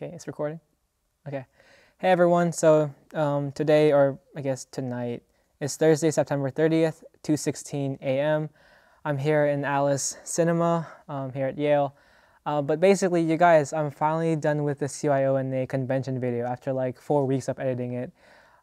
Okay, it's recording. Okay. Hey everyone. So um, today, or I guess tonight, is Thursday, September 30th, 2:16 a.m. I'm here in Alice Cinema um, here at Yale. Uh, but basically, you guys, I'm finally done with the CYONA convention video after like four weeks of editing it.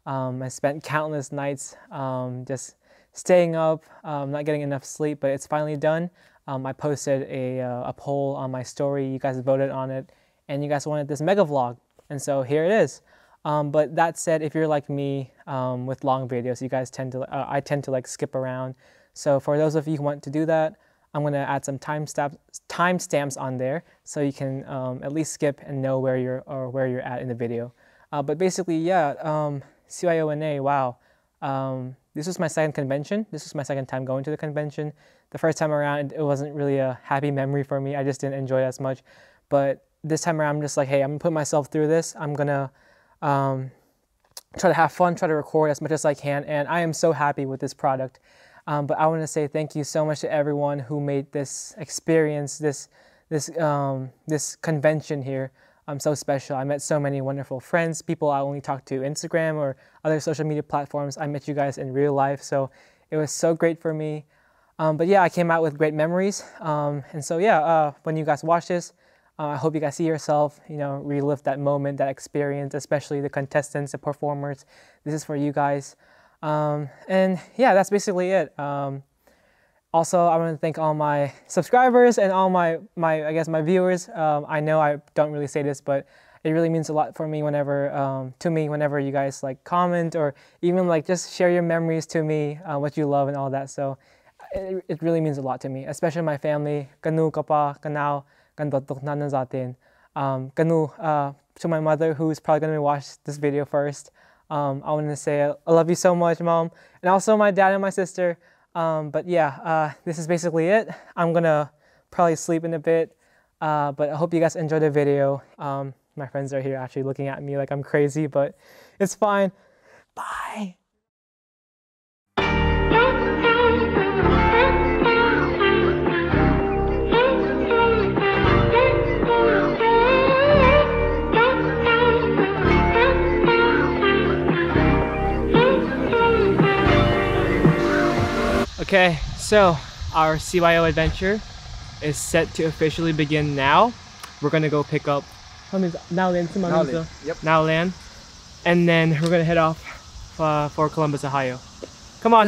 Um, I spent countless nights um, just staying up, um, not getting enough sleep, but it's finally done. Um, I posted a, uh, a poll on my story. You guys voted on it, and you guys wanted this mega vlog, and so here it is. Um, but that said, if you're like me um, with long videos, you guys tend to uh, I tend to like skip around. So for those of you who want to do that, I'm gonna add some timestamps timestamps on there so you can um, at least skip and know where you're or where you're at in the video. Uh, but basically, yeah, um, CYONA. Wow. Um, this was my second convention. This was my second time going to the convention. The first time around, it wasn't really a happy memory for me. I just didn't enjoy it as much. But this time around, I'm just like, hey, I'm gonna put myself through this. I'm gonna um, try to have fun, try to record as much as I can, and I am so happy with this product. Um, but I want to say thank you so much to everyone who made this experience, this this um, this convention here um, so special. I met so many wonderful friends, people I only talked to Instagram or other social media platforms. I met you guys in real life, so it was so great for me. Um, but yeah, I came out with great memories, um, and so yeah, uh, when you guys watch this, uh, I hope you guys see yourself, you know, relive that moment, that experience, especially the contestants, the performers. This is for you guys. Um, and yeah, that's basically it. Um, also, I want to thank all my subscribers and all my, my I guess, my viewers. Um, I know I don't really say this, but it really means a lot for me whenever, um, to me, whenever you guys like comment or even like just share your memories to me, uh, what you love and all that. So it, it really means a lot to me, especially my family. Kanu kapa, kanao, Um, uh, to my mother, who's probably going to watch this video first. Um, I want to say I love you so much, mom, and also my dad and my sister. Um, but yeah, uh, this is basically it. I'm gonna probably sleep in a bit, uh, but I hope you guys enjoy the video. Um, my friends are here actually looking at me like I'm crazy, but it's fine. Bye. Okay, so our CYO adventure is set to officially begin now. We're gonna go pick up now land Yep. now land, and then we're gonna head off uh, for Columbus, Ohio. Come on,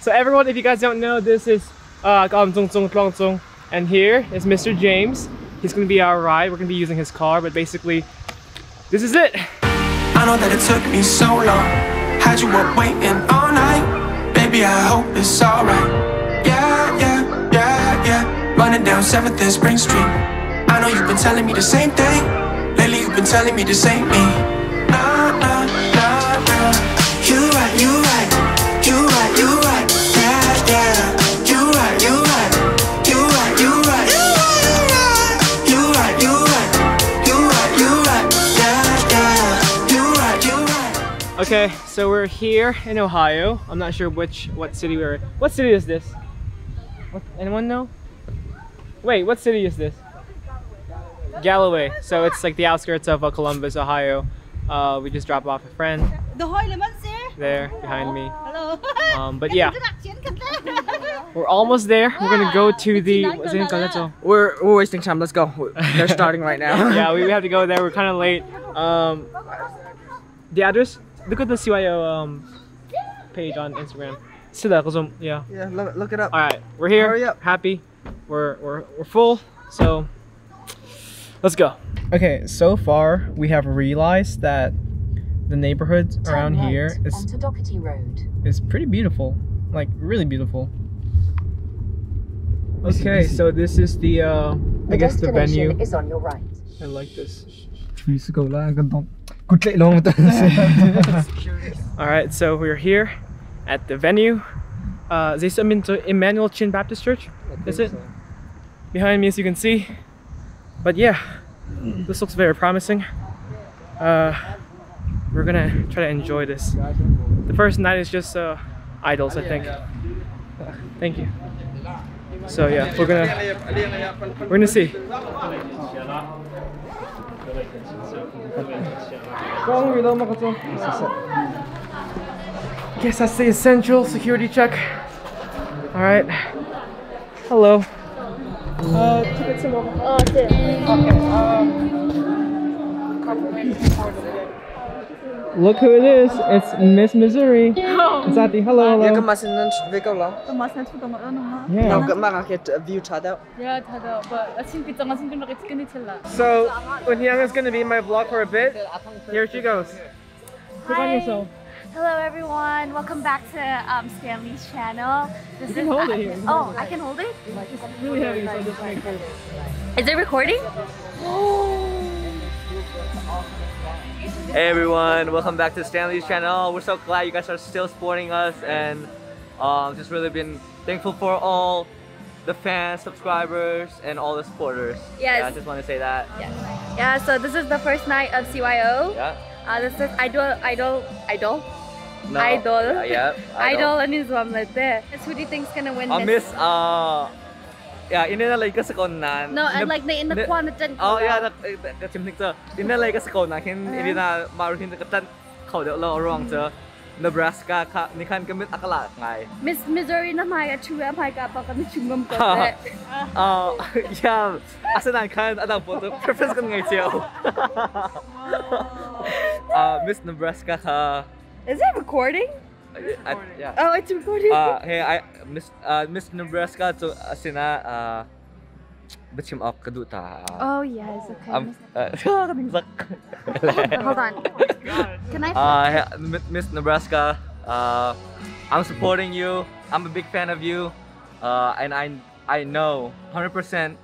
so everyone, if you guys don't know, this is uh, and here is Mr. James. He's gonna be our ride. We're gonna be using his car, but basically, this is it. I know that it took me so long. Had you up waiting all night. Baby, I hope it's alright. Yeah, yeah, yeah, yeah. Running down 7th and Spring Street. I know you've been telling me the same thing. Lately, you've been telling me this ain't me. Okay, so we're here in Ohio. I'm not sure which what city we're. What city is this? What, anyone know? Wait, what city is this? Galloway. So it's like the outskirts of uh, Columbus, Ohio. Uh, we just dropped off a friend The Hoy naman there behind me. Hello. Um, but yeah, we're almost there. We're gonna go to the. what's it called? We're, we're wasting time. Let's go. They're starting right now. yeah, we, we have to go there. We're kind of late. Um, the address. Look at the CYO um, page on Instagram. Sila, kusum- yeah. Yeah, look, look it up. All right, we're here. Hurry up. Happy. We're we're we're full. So let's go. Okay, so far we have realized that the neighborhoods around Turn here right is onto Doherty Road. is pretty beautiful. Like really beautiful. Okay, so this is the uh I The guess the destination venue. is on your right. I like this. All right, so we're here at the venue. Uh, is this Emin- Emmanuel Chin Baptist Church? Is it? Behind me, as you can see. But yeah, this looks very promising. Uh, we're gonna try to enjoy this. The first night is just uh, idols, I think. Thank you. So yeah, we're gonna we're gonna see. Guess that's the essential security check. All right. Hello. Uh, symbol. 어, 네. Look who it is. It's Miss Missouri. Oh. it's at the hello hello. Er ja, machst du Weg oder? Du machst nicht für Gamma noch. Ja. Noch Gamma hat view tada. Yeah, tada. But I think it's something going to get in it. So, Unyang is going to be in my vlog for a bit. Here she goes. Hi. Hello everyone. Welcome back to um, Stanley's channel. This you can is, hold it here. Oh, I can hold it? It's really heavy, so just make. Is it recording? Oh. Hey everyone, welcome back to Stanley's channel. We're so glad you guys are still supporting us and um, just really been thankful for all the fans, subscribers, and all the supporters. Yes. Yeah, I just want to say that. Yeah, so this is the first night of CYO. Yeah. Uh, this is Idol, Idol, Idol, No. Idol. Yeah, yeah. Idol and his one like that. Who do you think's gonna win Uh, this? miss, uh, yeah, inilagay ka sa konan. No, and like na in the na- corner dyan Oh, ko yeah, lang. na chimnik sa. Inilagay ka sa konan, hin Uh-huh. hindi na maruhin ka tan kau de lo wrong sa Nebraska ka ni kan kamit akala ngai. Miss Missouri na maya chua maya ka pa kami chungam ko. Uh, yeah, asa nan kan ada po preference kan ngai chiao. uh, Miss Nebraska ka. Is it recording? Uh, yeah. Oh, it's recording. Uh, hey, I Miss uh, Miss Nebraska to asina uh Bachim up kaduta. Uh, oh yes, okay. um, uh. Hold on. Can I? Uh, hey, Mi- Miss Nebraska, uh, I'm supporting you. I'm a big fan of you, uh, and I I know 100%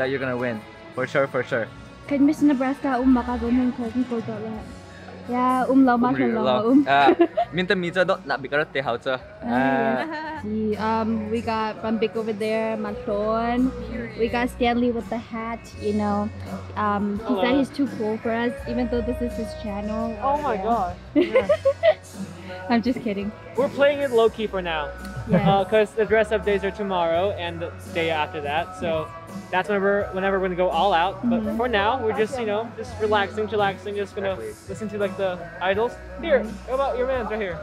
that you're gonna win for sure, for sure. Kan Miss Nebraska um baka gumong ko kung ko dala. Yeah, um lau ma kan lau um. Uh, minta mita dot na bikarat te hao cha. Uh, See, um, we got from Big over there, Manton. We got Stanley with the hat. You know, um, he said he's too cool for us, even though this is his channel. Oh my god. I'm just kidding. We're playing it low key for now. Yeah. because the dress up days are tomorrow and the day after that. So that's whenever whenever we're gonna go all out. But Mhm. for now, we're just you know just relaxing, relaxing, just gonna listen to like the idols. Here, how about your man's right here?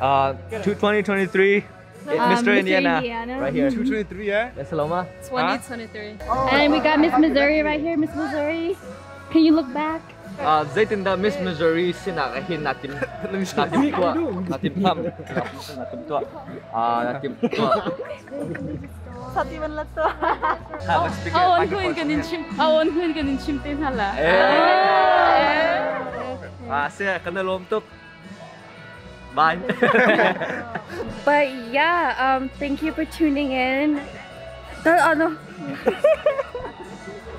uh, to 2023, Um, Mr. Indiana, Indiana. right here. 223 yeah? Yes, Saloma. 2023. And we got Miss Missouri right here, Miss Missouri. Can you look back? Ah, uh, Zaitinda Miss Missouri sinakahin natin natin tua natin pam, natin tua ah natin tua Sati man lato. Awon ko in kanin chim. Awon ko in kanin chim tin hala. Ah, siya kanalom tuk. Bye. but yeah, um, thank you for tuning in. That, oh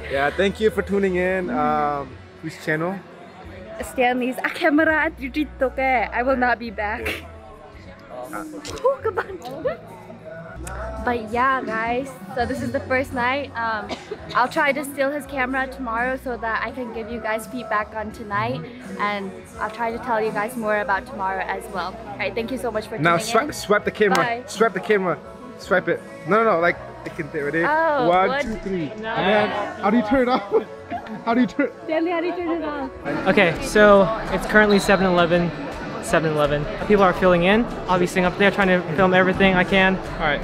yeah, thank you for tuning in. Um, whose channel? Stanley's a camera at dito ka. I will not be back. Oh, kaban. But yeah, guys. So this is the first night. Um, I'll try to steal his camera tomorrow so that I can give you guys feedback on tonight, and I'll try to tell you guys more about tomorrow as well. All right, thank you so much for Now tuning swipe, in. swipe the camera. Bye. Swipe the camera. Swipe it. No, no, no. Like I can do it. Oh, One, what? two. And then how do you turn it off? How do you turn? Stanley, how do you turn it on? Okay, so it's currently 7-Eleven. 7-Eleven. People are filling in. I'll be sitting up there trying to film everything I can. All right.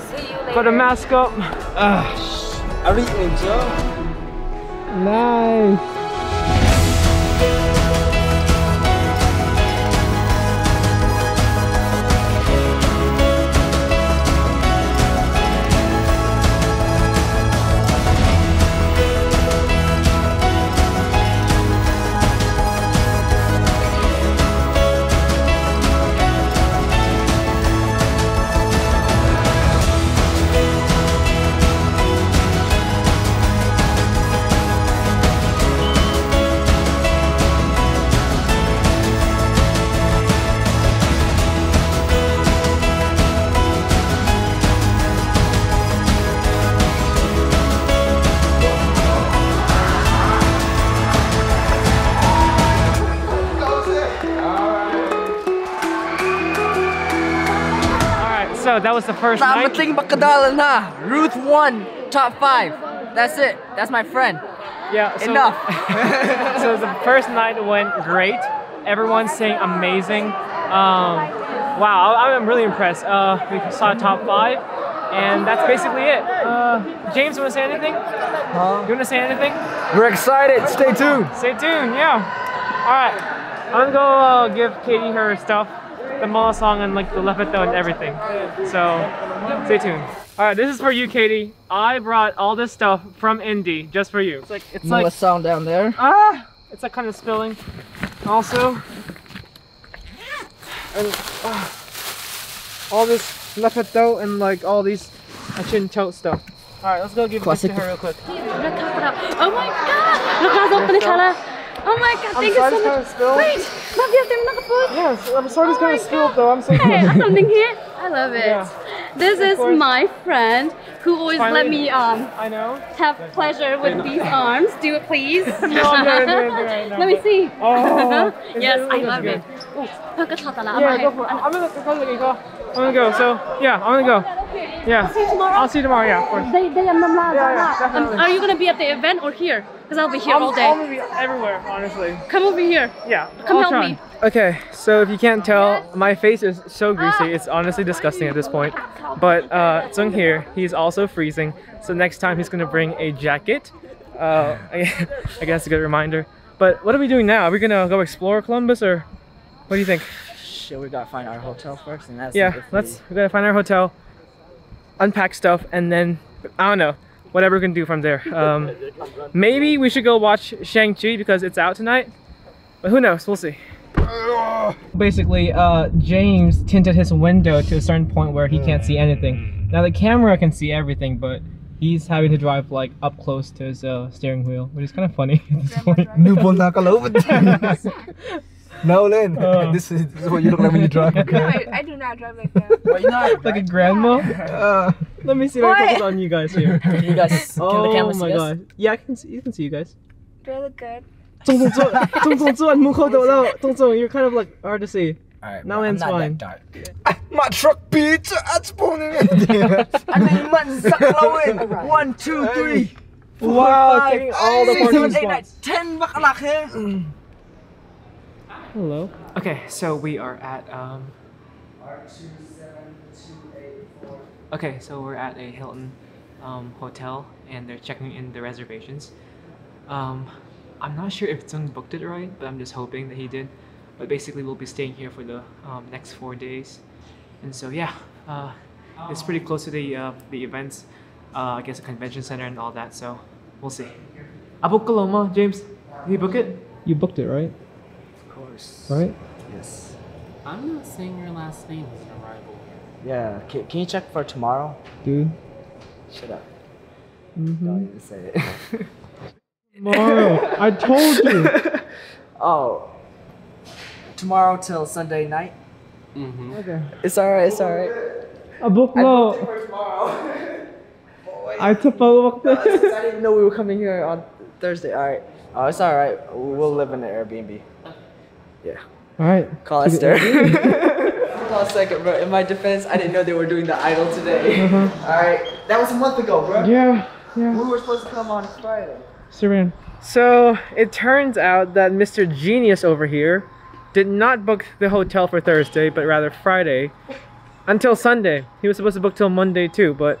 See you later. Put a mask up. Ari Angel. Nice. So that was the first Nah, night. mating bakadalan ha. Ruth 1, top 5. That's it. That's my friend. Yeah. So, Enough. so the first night went great. Everyone sang amazing. Um, wow, I, I'm really impressed. Uh, we saw top five, and that's basically it. Uh, James, you want to say anything? You want to say anything? We're excited. Stay tuned. Stay tuned. Yeah. All right. I'm gonna go uh, give Katie her stuff, the Mala song and like the Lepito and everything. So stay tuned. All right, this is for you, Katie. I brought all this stuff from Indy just for you. It's like it's Mula like sound down there. ah, it's like kind of spilling. Also, and ah, all this Lepito and like all these I shouldn't tote stuff. All right, let's go give this to her real quick. Oh my god! Look how open the color. Oh my god, thank you so much. Spill. Wait, love you after another food. Yes, I'm sorry it's kind of god. though. I'm so Hey, I'm something here. I love it. Yeah. This of is course. my friend who always Finally, let me um I know have pleasure with these arms. Do it please. no, no, Let me see. Oh, yes, I love it. Yeah, go for it. I'm gonna go. I'm gonna go. So yeah, I'm gonna go. Oh yeah. I'll see you tomorrow. I'll see you tomorrow, yeah, of course. They, they, my mom. yeah, yeah, um, are you going to be at the event or here? Because I'll be here all I'm, day. I'm gonna be everywhere, honestly. Come over here. Yeah. Come I'll help try. me. Okay, so if you can't tell, my face is so greasy. It's honestly disgusting at this point. But uh, Zung here, he's also freezing. So next time he's gonna bring a jacket. Uh, I, I guess a good reminder. But what are we doing now? Are we gonna go explore Columbus or what do you think? Shit, we gotta find our hotel first, and that's Yeah, let's we gotta find our hotel, unpack stuff, and then I don't know whatever we can do from there. Um, maybe we should go watch Shang Chi because it's out tonight, but who knows? We'll see. Basically, uh, James tinted his window to a certain point where he can't see anything. Now the camera can see everything, but he's having to drive like up close to his uh, steering wheel, which is kind of funny at this point. Newborn nakalobat. no, Lynn. Oh. this, is, this is what you look like when you drive. Okay? I, I do not drive like that. Why you not? like a grandma. Uh, Let me see if I can focus on you guys here. Can you guys? Can the Oh camera my see us? god. Yeah, I can see, you can see you guys. Do I look good? 中中做中中做幕后度咯，中中 you're kind of like hard to see. Alright, Now bro, I'm it's not fine. that dark. My truck pizza at spawning. And then man, suck low in. One, two, three. Wow, five, taking all the six, parking seven, eight, nine, spots. ten bakalak here. Hello. Okay, so we are at um. Okay, so we're at a Hilton um, hotel, and they're checking in the reservations. Um, I'm not sure if Zung booked it right, but I'm just hoping that he did. But basically, we'll be staying here for the um, next four days, and so yeah, uh, it's pretty close to the uh, the events. Uh, I guess the convention center and all that. So we'll see. I booked Kaloma, James. Did you book it? You booked it, right? Of course. Right. Yes. I'm not saying your last name is an arrival. Yeah. Can, can you check for tomorrow? Dude. Shut up. Mm-hmm. Don't even say it. Tomorrow. I told you. oh. Tomorrow till Sunday night. Mm-hmm. Okay. It's alright. It's alright. I booked I no. booked it for tomorrow. I took booked I didn't know we were coming here on Thursday. Alright. Oh, it's alright. We'll live in the Airbnb. Yeah. All right. Call Esther. Hold on a second, bro. In my defense, I didn't know they were doing the idol today. Alright. That was a month ago, bro. Yeah. Yeah. We were supposed to come on Friday. Saran. So it turns out that Mr. Genius over here did not book the hotel for Thursday, but rather Friday until Sunday. He was supposed to book till Monday too, but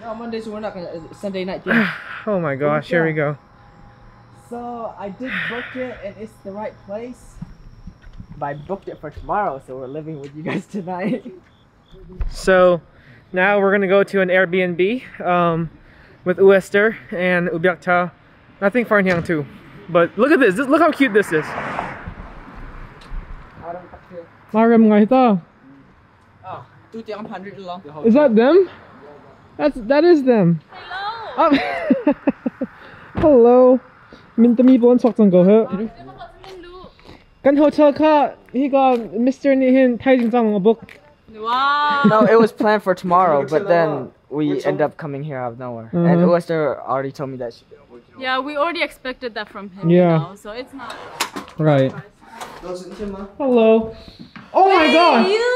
No, Mondays we're not gonna. uh, Sunday night. thing. oh my gosh, here we go. so I did book it, and it's the right place but I booked it for tomorrow, so we're living with you guys tonight. so now we're gonna go to an Airbnb um, with Uester and Ubyakta. I think Far Hniang too. But look at this. this. Look how cute this is. Oh, is that them? That's that is them. Hello. Oh. Hello. Mintami po ang saktan go ha? Gun Hotel he got Mr. 那天太紧张了，不。Wow. No, it was planned for tomorrow, but then we end up coming here out of nowhere. Mm -hmm. And Lester already told me that. She, yeah, we already expected that from him. Yeah. You know, so it's not. Right. Hello. Oh my hey, God. You.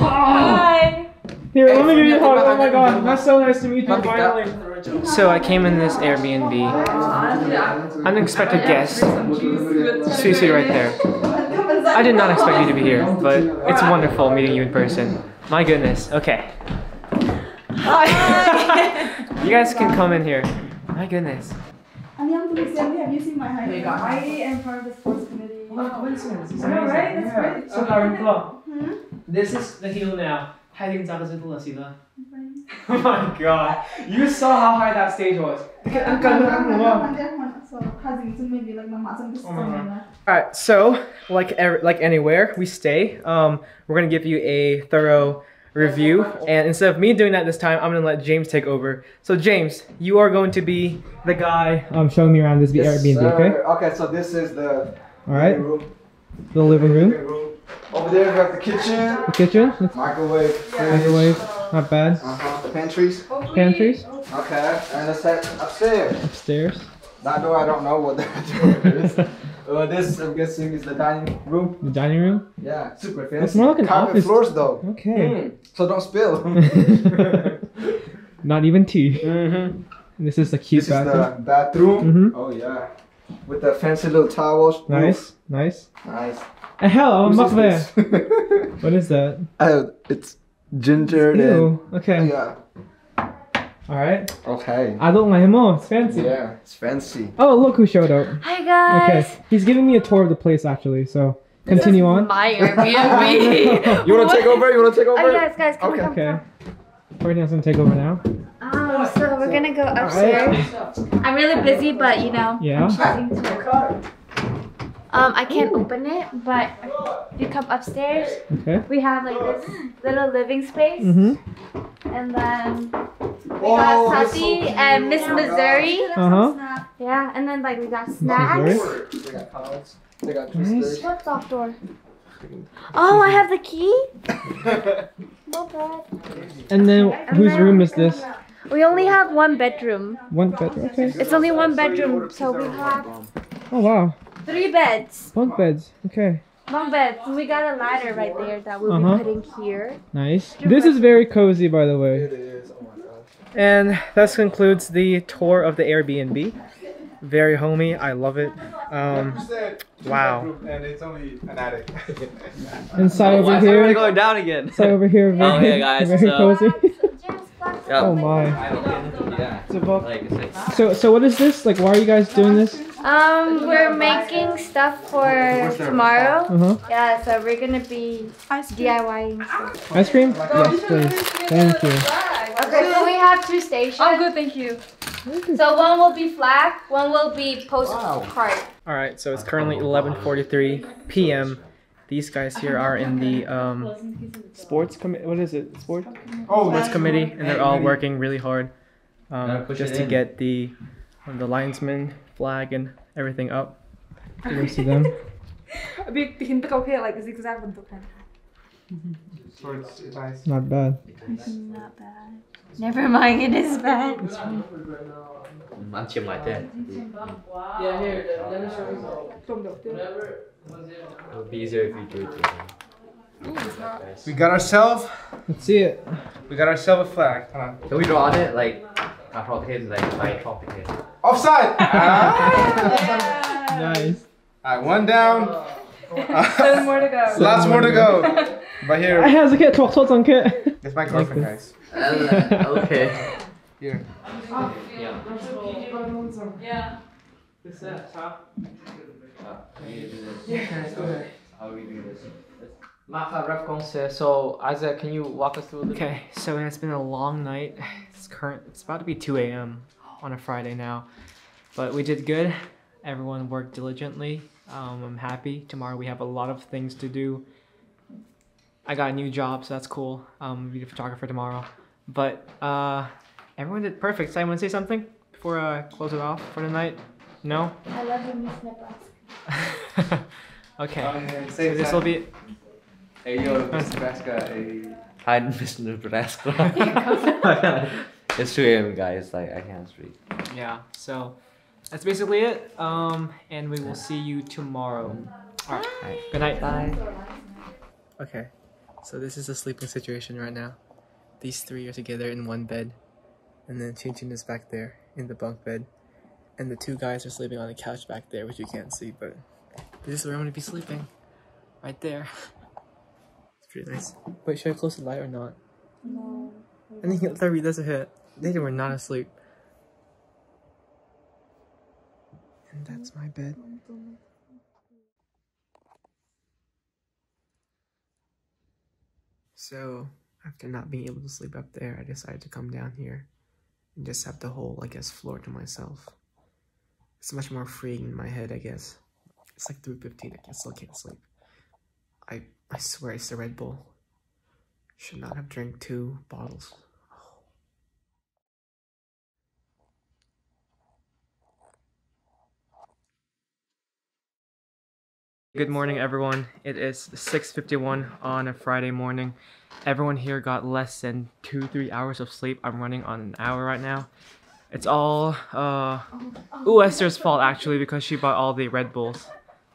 oh. Hi. Here, let me give you a hug. Oh my god, that's so nice to meet you finally. So I came in this Airbnb. Unexpected guest. Susie right there. I did not expect you to be here, but it's wonderful meeting you in person. My goodness. Okay. Hi. you guys can come in here. My goodness. And young Christian, have you seen my height? I am part of the sports committee. What a coincidence. It's amazing. right? That's Yeah. great. So Karen Flo, Hmm? this is the heel now heading Zagazidula Oh my god. You saw how high that stage was. oh Alright, so like er, like anywhere we stay, um, we're gonna give you a thorough review. And instead of me doing that this time, I'm gonna let James take over. So James, you are going to be the guy um, showing me around this yes, Airbnb, sir. okay? Okay, so this is the All right. The living room. The living room. Over there we have the kitchen, the kitchen, microwave, fridge, microwave, not bad. uh-huh, the pantries. Pantries, Okay, and the set upstairs. upstairs. That door I don't know what that door is. Uh, this I'm guessing is the dining room. The dining room. Yeah, super fancy. It's more like an Carpet office. floors though. Okay. So don't spill. Not even tea. Mm-hmm. This is the cute this is bathroom. the bathroom. Mhm. Oh yeah. With the fancy little towels. Nice, nice. Nice. Uh, hello, I'm Whose up there. is this? What is that? Oh, it's ginger and Ew. Okay. yeah. All right. Okay. I don't like him more. It's fancy. Yeah, it's fancy. Oh, look who showed up. Hi guys. Okay. He's giving me a tour of the place actually. So continue on. My Airbnb. You wanna take over? You wanna take over? Oh yes, guys, come Okay. come, Okay. Courtney's gonna take over now. Um, so we're gonna go upstairs. I'm really busy, but you know. Yeah. I'm choosing to. Um, I can't open it, but you come upstairs. Okay. We have like this little living space, Mhm. and then we Oh, got that's so and Miss Missouri. Uh huh. Yeah, and then like we got Missouri. snacks. They got cards. They got Nice. twisters. What's off door? Oh, I have the key. No bad. And then whose room is this? We only have one bedroom. One bedroom. Okay. It's only one bedroom, so we have Oh wow. Three beds. Bunk beds. Okay. Bunk beds. And we got a ladder right there that we'll Uh-huh. be putting here. Nice. This is very cozy, by the way. It is. Oh my gosh. And that concludes the tour of the Airbnb. Very homey. I love it. Um, wow. And it's only an attic. Inside over Why is everybody here. going down again? Inside over here. Very, Oh, yeah, guys, Very so- cozy. Yeah. Oh my. Yeah. It's a book. Like, it's like, So so what is this? Like why are you guys doing this? Um, we're making stuff for tomorrow. Uh huh. Yeah, so we're gonna be DIYing stuff. Ice cream? Yes, please. Thank you. Okay, so we have two stations. Oh, good, thank you. So one will be flag, one will be postcard. All right. So it's currently 11:43 p.m. These guys here are in the um, sports committee. What is it? Sport? Oh, sports committee, and they're all working really hard um, just to get the um, the linesman flag and everything up. You can see them. Bikin tuh kayak like zigzag bentuknya. So it's, it's nice. Not bad. Not bad. Never mind, it is bad. I'm Chiang Mai there. Yeah, here, let me show you. It would be easier if you do it. We got ourselves. Let's see it. We got ourselves a flag. Hold. Can we draw on it like our tropic like my tropic Offside. Ah. Nice. Alright, one down. Seven more to go. Lots more to go. But here. I here, has a kid. Talk, talk, on kid. it's my girlfriend, guys. okay. Here. Yeah. Yeah. How we do this? Maka ref concert. So Isaac, can you walk us through the Okay, so it's been a long night. It's current. It's about to be 2 a.m. on a Friday now, but we did good. Everyone worked diligently. Um, I'm happy. Tomorrow we have a lot of things to do. I got a new job, so that's cool. Um, I'll be a photographer tomorrow. But uh, everyone did perfect. Simon, say something before I close it off for the night. No. I love you, Miss Nebraska. okay. So Say this will be. Hey yo, Miss Nebraska. Hey. Hi, Miss Nebraska. it's 2 a.m. guys. Like I can't sleep. Yeah, so that's basically it. Um, and we will see you tomorrow. All right. Good night. Bye. Okay. So this is the sleeping situation right now. these three are together in one bed, and then Chin Chin is back there in the bunk bed, and the two guys are sleeping on the couch back there, which you can't see, but this is where I'm gonna be sleeping, right there. It's pretty nice. Wait, should I close the light or not? No. I think it's a hit. They were not asleep. And that's my bed. So, after not being able to sleep up there, I decided to come down here and just have the whole, I guess, floor to myself. It's much more freeing in my head, I guess. It's like 3.15, I still can't sleep. I, I swear it's the Red Bull. Should not have drank two bottles. Good morning, everyone. It is 6.51 on a Friday morning. Everyone here got less than two, three hours of sleep. I'm running on an hour right now. It's all uh, ooh, Esther's fault, actually, because she bought all the Red Bulls.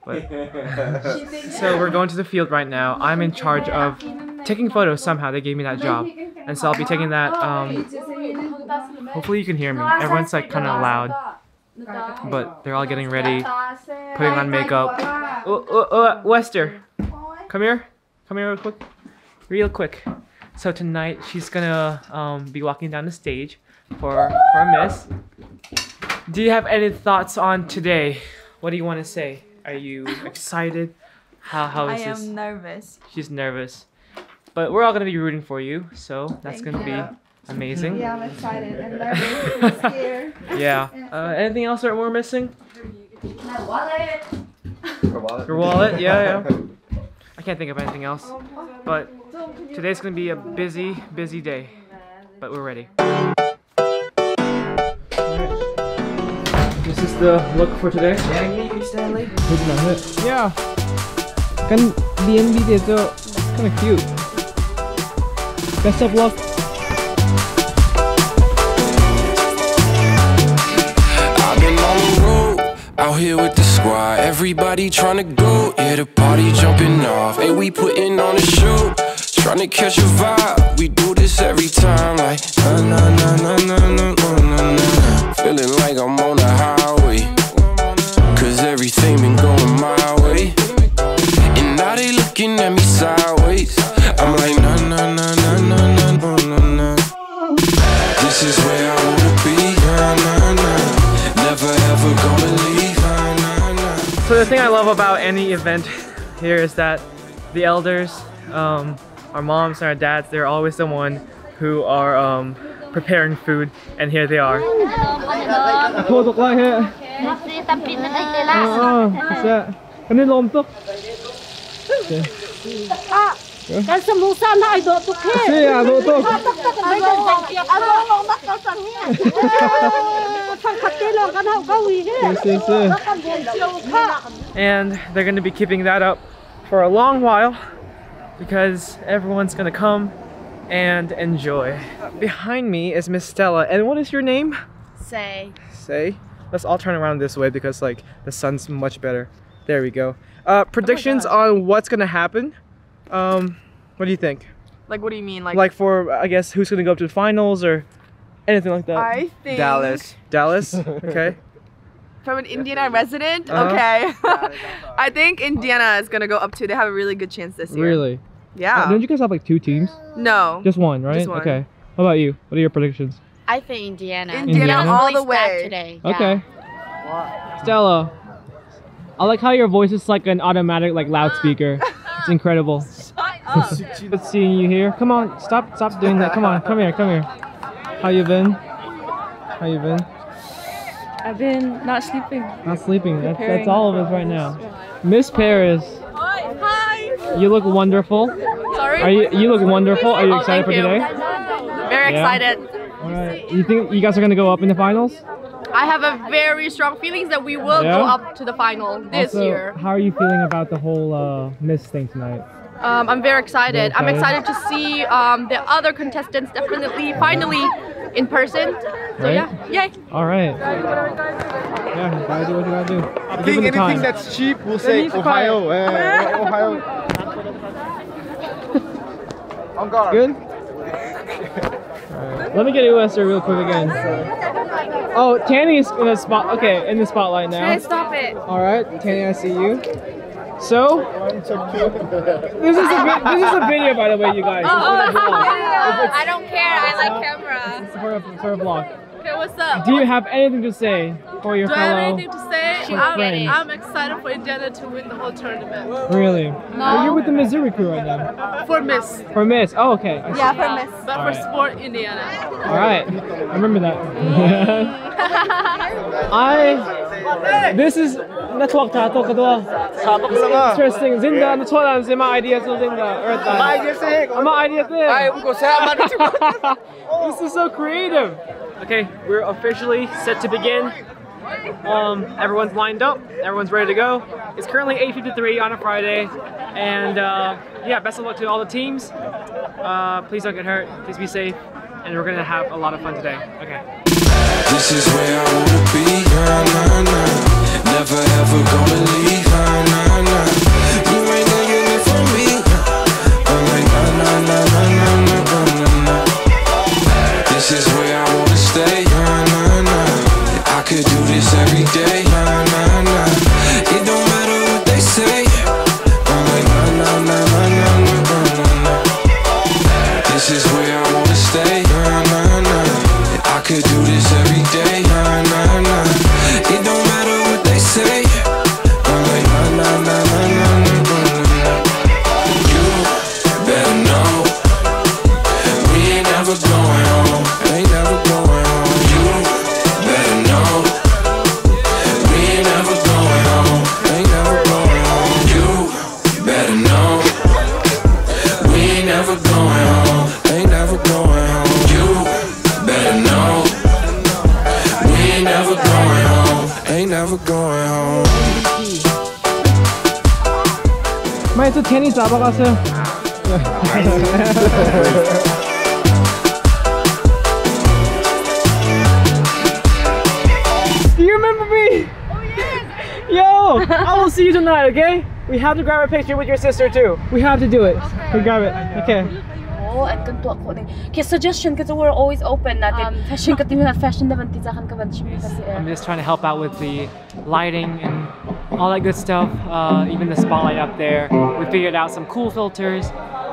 But so we're going to the field right now. I'm in charge of taking photos somehow. They gave me that job. And so I'll be taking that. Um, hopefully you can hear me. Everyone's like kind of loud. But they're all getting ready, putting on makeup. Oh, oh, oh, Wester, come here. Come here real quick. Real quick. So tonight she's gonna um, be walking down the stage for, for miss. Do you have any thoughts on today? What do you want to say? Are you excited? How how I is this? am nervous. She's nervous. But we're all gonna be rooting for you, so that's Thank gonna you. be amazing. Yeah, I'm excited. I'm nervous. I'm scared. Yeah. Uh, anything else that we're missing? My wallet. Your wallet? Your wallet? Yeah, yeah. I can't think of anything else. But today's gonna be a busy, busy day. But we're ready. This is the look for today. Stanley. Yeah. Kan DNB dia tu kind of cute. Best of luck. Out here with the squad. Everybody tryna go, yeah, the party jumping off. And we putting on a show, tryna catch a vibe. We do this every time, like na na na na na na na na. Feeling like I'm on the highway, cause everything been going the thing I love about any event here is that the elders, um, our moms and our dads, they're always the one who are um, preparing food, and here they are. Tutok lang here. Oo, isa. Kanin lomtok. Kan semusa na ay dotok he. Kasi, ah, dotok. Ano ang nakasan niya? Pangkatilong kan hau gawi he. Yes, yes, yes. And they're gonna be keeping that up for a long while because everyone's gonna come and enjoy. Behind me is Miss Stella, and what is your name? Say. Say. Let's all turn around this way because like the sun's much better. There we go. Uh, predictions oh on what's gonna happen. Um, what do you think? Like, what do you mean? Like, Like for I guess who's gonna go up to the finals or anything like that. I think Dallas. Dallas. Okay. from an Indiana resident. Uh-huh. Okay, I think Indiana is gonna go up to. They have a really good chance this year. Really? Yeah. Uh, don't you guys have like two teams? No. Just one, right? Just one. Okay. How about you? What are your predictions? I think Indiana. Indiana, Indiana? all the way. today. Okay. Stella, I like how your voice is like an automatic like loudspeaker. It's incredible. Good seeing you here. Come on, stop, stop doing that. Come on, come here, come here. How you been? How you been? I've been not sleeping. Not sleeping. That's, that's all of us right now. Miss Paris, Hi. Hi. you look wonderful. Sorry. Are you? You look wonderful. Are you Oh, excited for thank you. today? Very Yeah? excited. All right. You think you guys are gonna go up in the finals? I have a very strong feelings that we will Yeah? go up to the final this Also, year. How are you feeling about the whole uh, Miss thing tonight? Um, I'm very excited. I'm excited? excited to see um, the other contestants definitely finally in person. So Right? yeah, yay. All right. Yeah, you gotta do what you gotta do. I think anything time. that's cheap, we'll say Denise, Ohio. quiet. eh, Ohio. On guard. Good? Let me get US real quick again. Oh, Tanny's in the spot. Okay, in the spotlight now. Can I stop it. All right, Tanny, I see you. So, this is a this is a video, by the way, you guys. Oh, oh It's for a vlog. I don't care. I like camera. It's for a, for a vlog. Okay, what's up? Do you have anything to say for your Do I have anything to say? I'm. I'm excited for Indiana to win the whole tournament. Really? No. Well, you're with the Missouri crew right now. For Miss. For Miss. Oh, okay. Yeah, for Miss. But for Sport Indiana. All right. I remember that. Mm. I. This is network tato kadwa. Interesting. Zinda na chola sa mga ideas ng Zinda. Or the- Mga ideas eh. Mga ideas din. Ay, ko sa This is so creative. Okay, we're officially set to begin. Um, everyone's lined up. Everyone's ready to go. It's currently 8:53 on a Friday, and uh, yeah, best of luck to all the teams. Uh, please don't get hurt. Please be safe, and we're gonna have a lot of fun today. Okay. This is where I wanna be, nah, nah, nah. Never ever gonna leave, May ito tennis? Do you remember me? Oh yes. Yo, I will see you tonight. Okay? We have to grab a picture with your sister too. We have to do it. Okay. We grab it. Okay. Oo, at kanto ako din. Kaya suggestion kasi we're always open natin. Um. fashion kasi na fashion naman tizakan ka ba siya kasi. I'm just trying to help out with the lighting and all that good stuff. Uh, even the spotlight up there. We figured out some cool filters.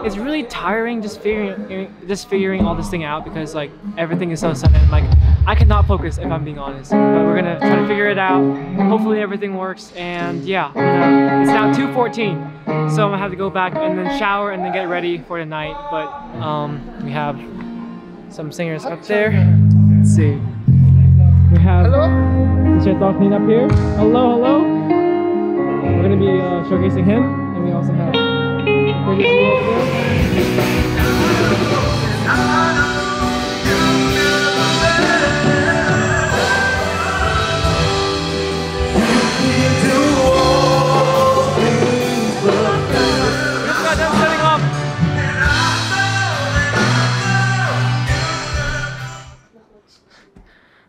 It's really tiring just figuring just figuring all this thing out because like everything is so sudden. Like I cannot focus if I'm being honest. But we're gonna try to figure it out. Hopefully everything works. And yeah, it's now 2:14, so I'm gonna have to go back and then shower and then get ready for the night. But um, we have some singers up there. Let's see. We have Teacher Docnin up here. Hello, hello. We're going to be uh, showcasing him, and we also have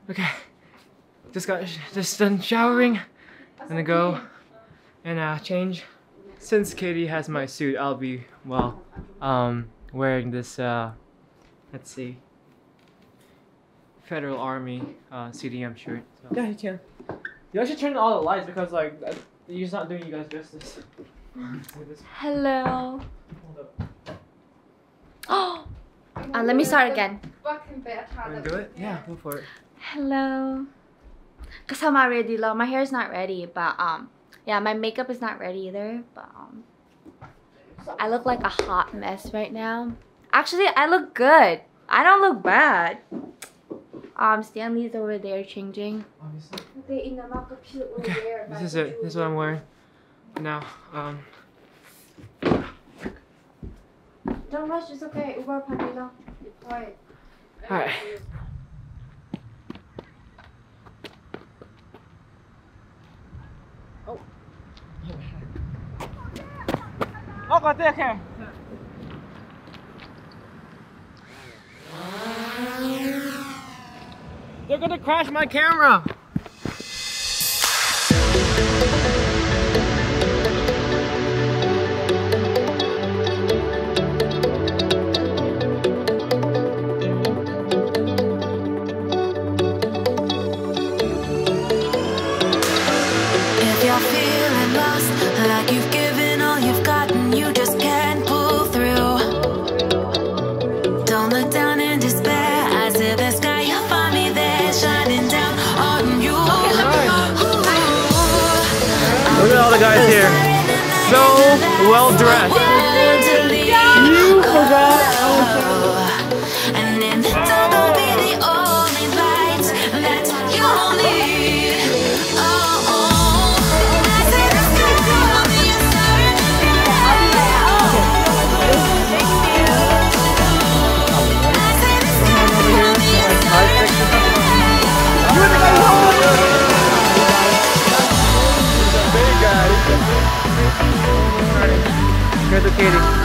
Okay, just got just done showering. I'm gonna go and uh, change. Since Katie has my suit, I'll be well um, wearing this. Uh, let's see, Federal Army uh, CDM shirt. So. Yeah, you can. You actually turn on all the lights because like that- you're just not doing you guys justice. Look at this. Hello. Oh. Uh, let me start again. Wanna do it? Yeah, go for it. Hello. Kasama ready lang. My hair is not ready, but um, yeah, my makeup is not ready either. But um, I look like a hot mess right now. Actually, I look good. I don't look bad. Um, Stanley's over there changing. Okay, this is it. This is what I'm wearing now. Um, Don't rush. It's okay. Uber pandi lang. Look at this here. They're gonna crash my camera. Well dressed. Here's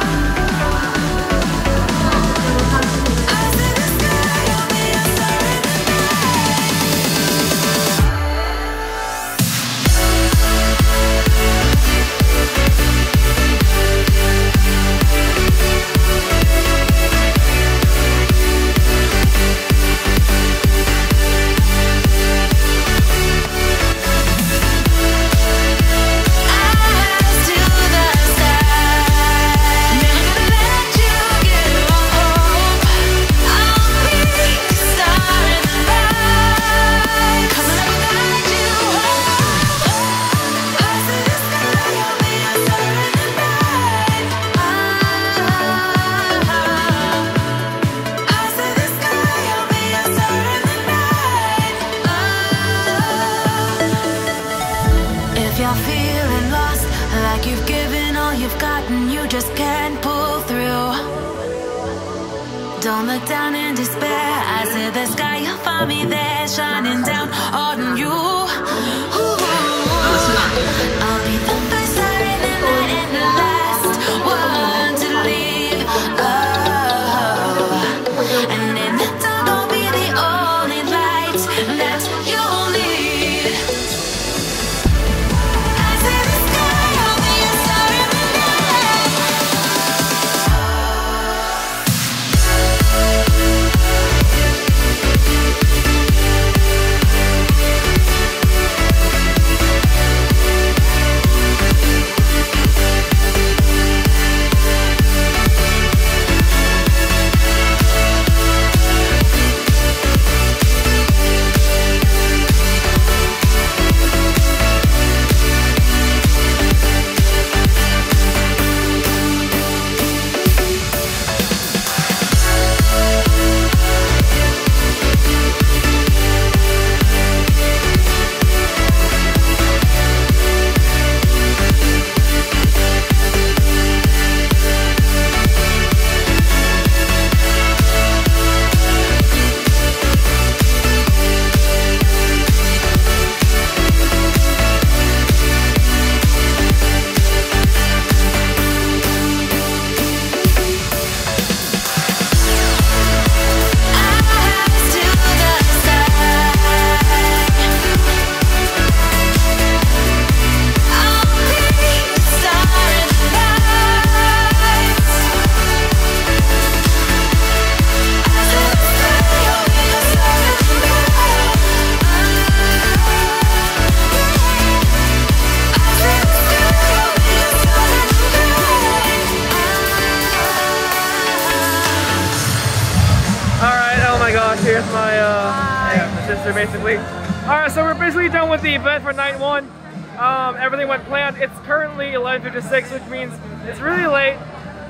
planned. It's currently 11.56, which means it's really late.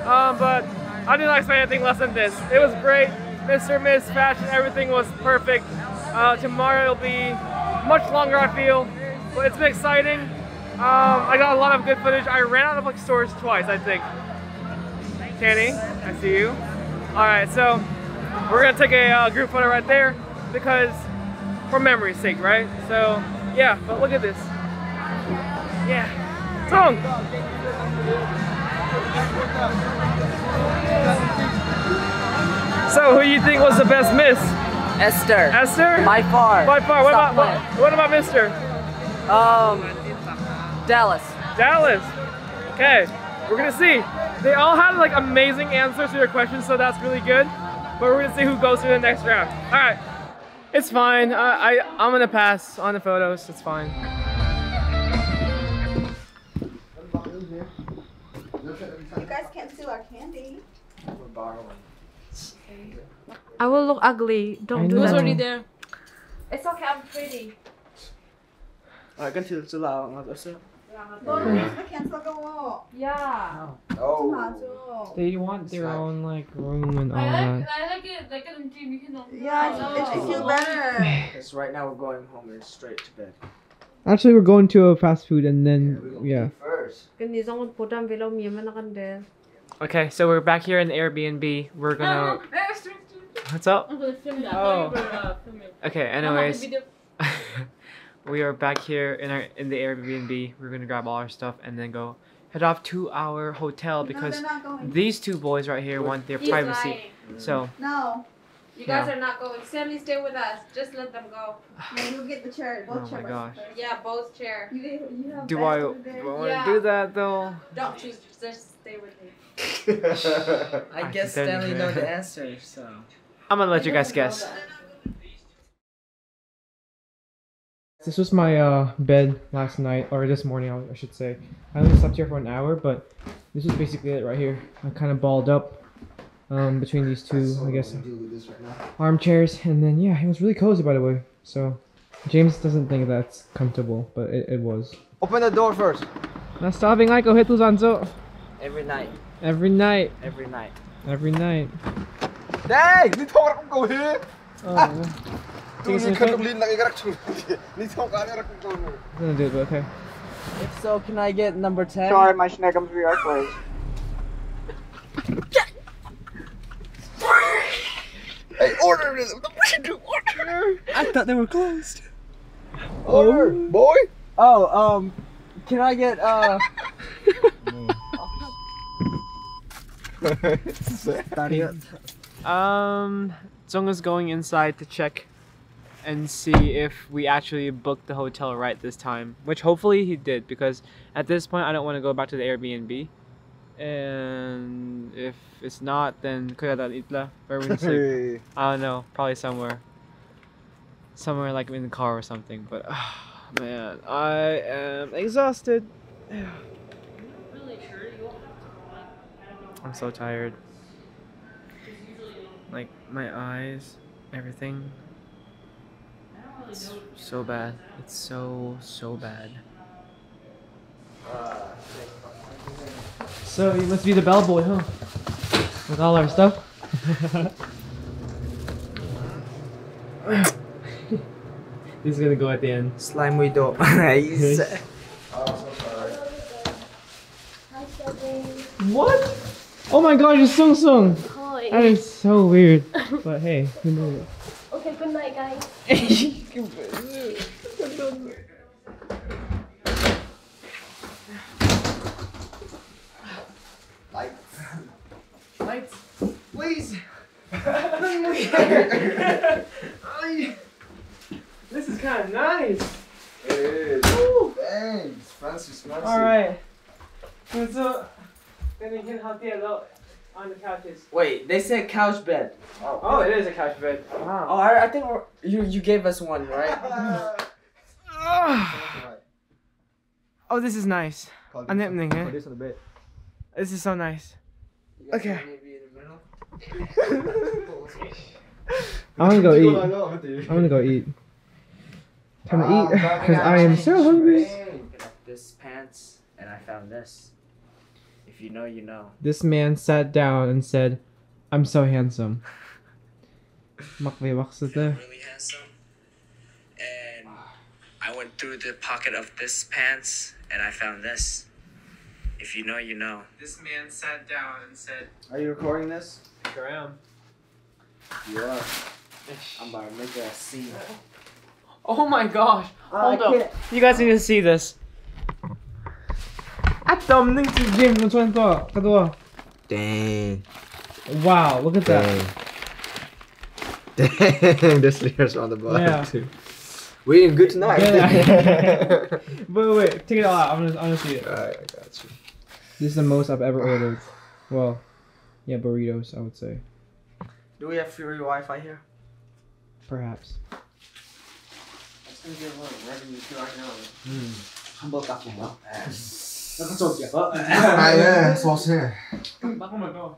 Um, but I did not expect anything less than this. It was great. Mr. Miss Fashion, everything was perfect. Uh, tomorrow will be much longer, I feel. But it's been exciting. Um, I got a lot of good footage. I ran out of like stores twice, I think. Kenny, I see you. Alright, so we're gonna take a uh, group photo right there because for memory's sake, right? So yeah, but look at this. Yeah, song. So who you think was the best miss? Esther. Esther? By far. By far. What Stop about what, what about Mister? Um, Dallas. Dallas. Okay, we're gonna see. They all had like amazing answers to their questions, so that's really good. But we're gonna see who goes to the next round. All right, it's fine. I, I I'm gonna pass on the photos. It's fine. You guys can't steal our candy. We're borrowing. I will look ugly. Don't I do know. that. Who's already there? It's okay. I'm pretty. Alright, kan til så lav nga også. I can't still go walk. Yeah. Oh. They want their own like room and all I like, that. I like it. Like an dream. You can. Yeah, it, it feels better. Because right now we're going home and straight to bed. Actually, we're going to a fast food and then yeah. First. Kan ni zong po dam velo mi man kan de. Okay, so we're back here in the Airbnb. We're gonna. What's up? I'm gonna film that. Oh. I thought you were, uh. Okay. Anyways, we are back here in our in the Airbnb. We're gonna grab all our stuff and then go head off to our hotel because they're not going. these two boys right here want their He's privacy. lying. So No. You guys Yeah. are not going. Sammy, stay with us. Just let them go. No, you get the chair. Both Oh my chairs. gosh. Yeah, both chair. You, you have do I, do. I want to Yeah. do that though? Don't choose. Just stay with me. I I guess can Stanley you. know the answer, so. I'm gonna let you guys guess. This was my uh, bed last night, or this morning, I I should say. I only slept here for an hour, but this is basically it right here. I kind of balled up um, between these two, I guess, Deal with this right armchairs, and then yeah, it was really cozy, by the way. So James doesn't think that's comfortable, but it, it was. Open the door first. Nastaving ay kahit uzanzo. Every night. Every night, Every night. every night. Dang! Ni thông ra cũng cầu thế. Oh, Tu ni kan beli nak ikat tu. Ni thông ka ra cũng cầu. I'm gonna do it, but okay. If so, can I get number 10? Sorry, my Schneckums VR closed. Hey, order this. What the do? Order. I thought they were closed. Order, boy. Oh, um, can I get, uh. Um, Zonga's going inside to check and see if we actually booked the hotel right this time, which hopefully he did because at this point I don't want to go back to the Airbnb. And if it's not, then kuya dan itla where we can sleep. I don't know, probably somewhere, somewhere like in the car or something. But ah, man, I am exhausted. I'm so tired. Like my eyes, everything. It's so bad. It's so so bad. So you must be the bellboy, huh? With all our stuff. this is gonna go at the end. Slime widow. Nice. What? Oh my god, you're Sung Sung! Hi. That is so weird. But hey, who knew it? Okay, good night, guys. this is kind of nice. Hey. Thanks. Fancy, fancy. All right. So, then we can help you out on the couches. Wait, they said couch bed. Oh, it is a couch bed. Wow. Oh, I, I think we're, you you gave us one, right? Oh, this is nice. Call Ang this nip eh? this on the bed. This is so nice. Okay. I wanna go eat. na alam, ate. I wanna go eat. Time to eat, because I am so hungry. This pants, and I found this. If you know, you know. This man sat down and said, I'm so handsome. Makwe waksute. really handsome. And I went through the pocket of this pants and I found this. If you know, you know. This man sat down and said, Are you recording this? Sure am. You are. I'm about to make a scene. Oh my gosh. Oh, Hold I up. can't- You guys need to see this. At thumbnail to James which one to? Kadua. Dang. Wow, look at that. Dang. There's layers on the bottom Yeah. too. We eating good tonight. Yeah. wait, wait, wait, take it all out. I'm gonna, I'm gonna see it. Alright, I got you. This is the most I've ever ordered. Well, yeah, burritos, I would say. Do we have free Wi-Fi here? Perhaps. That's gonna get a little revenue too. I know. Humble taco mo. Ah, yeah, sauce here. Oh my god.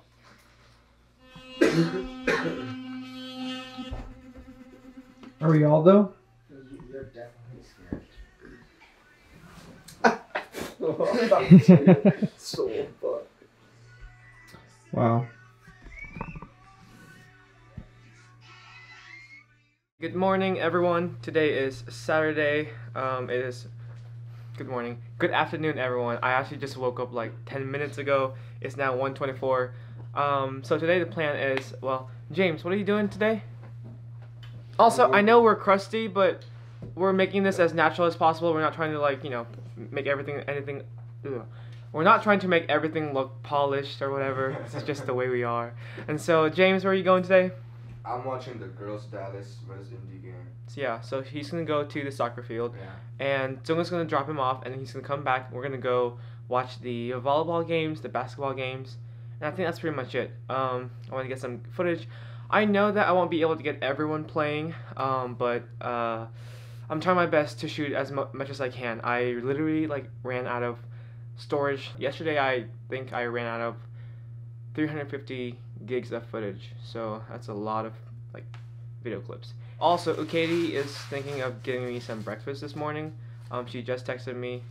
Are we all though? You're definitely scared. so fuck. Wow. Good morning, everyone. Today is Saturday. Um, it is. Good morning. Good afternoon, everyone. I actually just woke up like 10 minutes ago. It's now 1:24. Um, so today the plan is well, James, what are you doing today? Also, I know we're crusty, but we're making this as natural as possible. We're not trying to like you know make everything anything. Ugh. We're not trying to make everything look polished or whatever. It's just the way we are. And so, James, where are you going today? I'm watching the girls Dallas versus Indy game. So yeah, so he's gonna go to the soccer field, Yeah. and Jung's gonna drop him off, and then he's gonna come back. We're gonna go watch the volleyball games, the basketball games, and I think that's pretty much it. Um, I want to get some footage. I know that I won't be able to get everyone playing, um, but uh, I'm trying my best to shoot as mu- much as I can. I literally like ran out of storage yesterday. I think I ran out of 350 gigs of footage, so that's a lot of like video clips. Also, Ukedi is thinking of getting me some breakfast this morning. Um, she just texted me,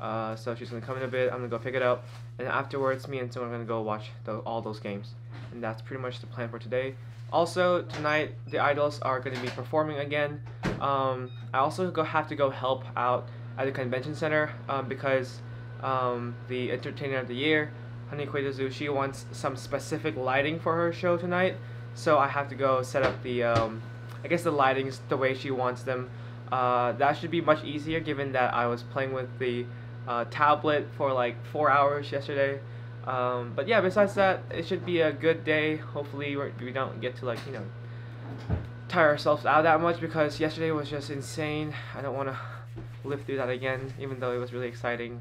uh, so she's gonna come in a bit. I'm gonna go pick it up, and afterwards, me and Sung are gonna go watch the, all those games, and that's pretty much the plan for today. Also, tonight the idols are gonna be performing again. Um, I also go have to go help out at the convention center um, because um, the entertainer of the year, Honey Kwedazu, she wants some specific lighting for her show tonight. So I have to go set up the, um, I guess the lightings the way she wants them. Uh, that should be much easier given that I was playing with the uh, tablet for like four hours yesterday. Um, but yeah, besides that, it should be a good day. Hopefully we don't get to like, you know, tire ourselves out that much because yesterday was just insane. I don't want to live through that again, even though it was really exciting.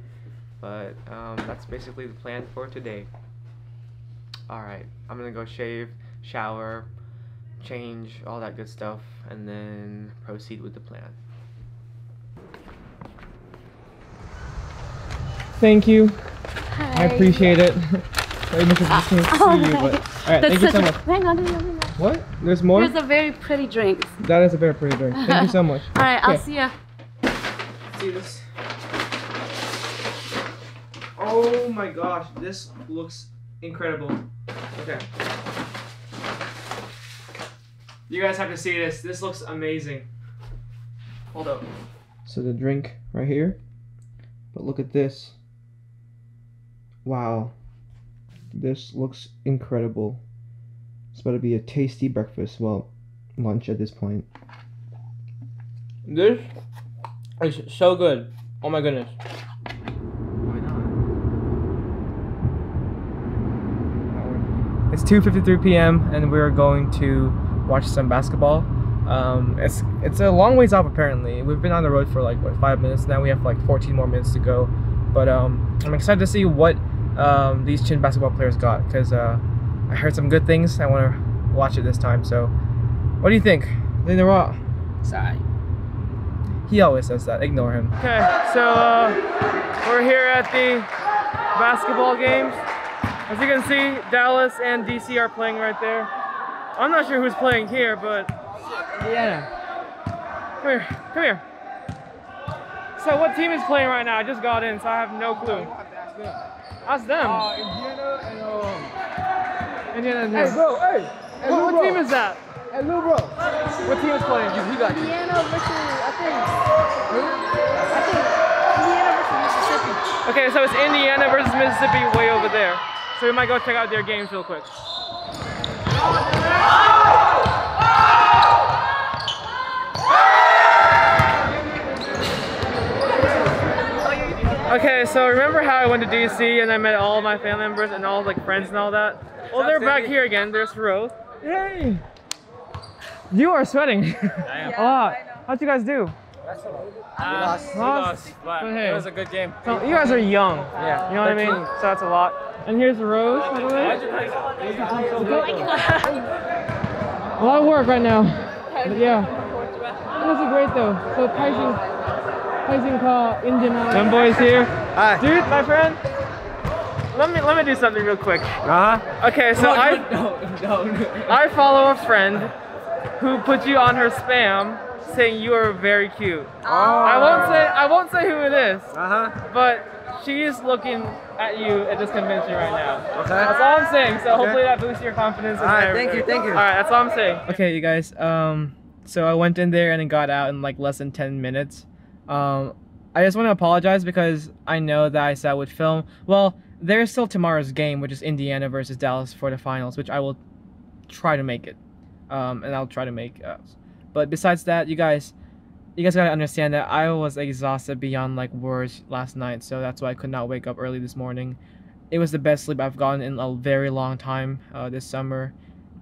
But um, that's basically the plan for today. Alright, I'm gonna go shave, shower, change, all that good stuff, and then proceed with the plan. Thank you. Hi. I appreciate it. Very much appreciate to see you, but alright, That's thank you so much. Hang on, hang on, hang on. What? There's more? There's a very pretty drink. That is a very pretty drink. Thank you so much. All right, I'll see ya. See this? Oh my gosh, this looks incredible. Okay. You guys have to see this. This looks amazing. Hold up. So the drink right here. But look at this. Wow. This looks incredible. It's about to be a tasty breakfast. Well, lunch at this point. This is so good. Oh my goodness. It's 2:53 p.m. and we're going to watch some basketball. Um, it's it's a long ways off apparently. We've been on the road for like what five minutes now. We have like 14 more minutes to go. But um, I'm excited to see what um, these Chin basketball players got because uh, I heard some good things. I want to watch it this time. So, what do you think? Think they're what? Sorry. He always says that. Ignore him. Okay, so uh, we're here at the basketball games. As you can see, Dallas and DC are playing right there. I'm not sure who's playing here, but Indiana. Come here, come here. So what team is playing right now? I just got in, so I have no clue. Ask them. Indiana and um. Indiana. and Hey, them. bro, hey. Hey, What, what team is that? Hey, little bro. What team is playing? You got Indiana versus, I think. I think Indiana versus Mississippi. Okay, so it's Indiana versus Mississippi way over there. So we might go check out their games real quick. Okay, so remember how I went to DC and I met all my family members and all like friends and all that? Well, they're back here again. There's Rose. Yay! You are sweating a lot. How'd you guys do? we lost. We lost, but hey. it was a good game. So you guys are young. Yeah. You know what I mean? So that's a lot. And here's Rose, by the way. A lot of work right now. But yeah. This is great though. So Taishin, Taishin call Indian. Them boys here. Hi. Dude, my friend. Let me let me do something real quick. Uh huh. Okay, so No, I no, no, no. I follow a friend who put you on her spam saying you are very cute. Oh. I won't say I won't say who it is. Uh huh. But she is looking at you at this convention right now. Okay. That's all I'm saying. So Okay. hopefully that boosts your confidence. All right, thank you, thank you. All right, that's all I'm saying. Okay, you guys. Um, so I went in there and then got out in like less than ten minutes. Um, I just want to apologize because I know that I said I would film. Well, there's still tomorrow's game, which is Indiana versus Dallas for the finals, which I will try to make it. Um, and I'll try to make. Uh, but besides that, you guys, you guys gotta understand that I was exhausted beyond like words last night, so that's why I could not wake up early this morning. It was the best sleep I've gotten in a very long time uh, this summer.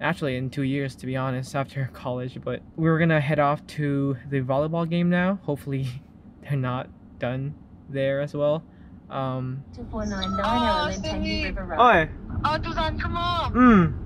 Actually, in two years, to be honest, after college. But we're gonna head off to the volleyball game now. Hopefully, they're not done there as well. Um, 2499 oh, River Road. Oh, Dusan, come on. Mm.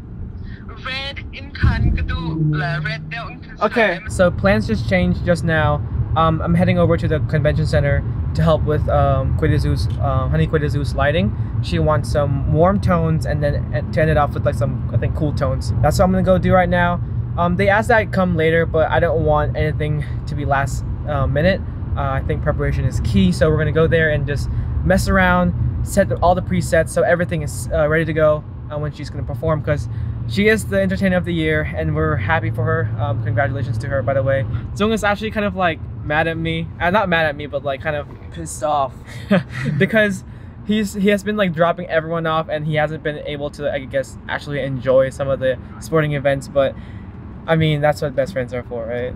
Okay, so plans just changed just now. Um, I'm heading over to the convention center to help with um, Quidizu's, uh, Honey Quidizu's lighting. She wants some warm tones and then to end it off with like some, I think, cool tones. That's what I'm gonna go do right now. Um, they asked that I come later, but I don't want anything to be last uh, minute. Uh, I think preparation is key, so we're gonna go there and just mess around, set all the presets so everything is uh, ready to go uh, when she's gonna perform because she is the entertainer of the year and we're happy for her. Um, congratulations to her, by the way. Zung is actually kind of like mad at me, uh, not mad at me, but like kind of Pissed off. because he's he has been like dropping everyone off and he hasn't been able to I guess actually enjoy some of the sporting events. But I mean that's what best friends are for, right?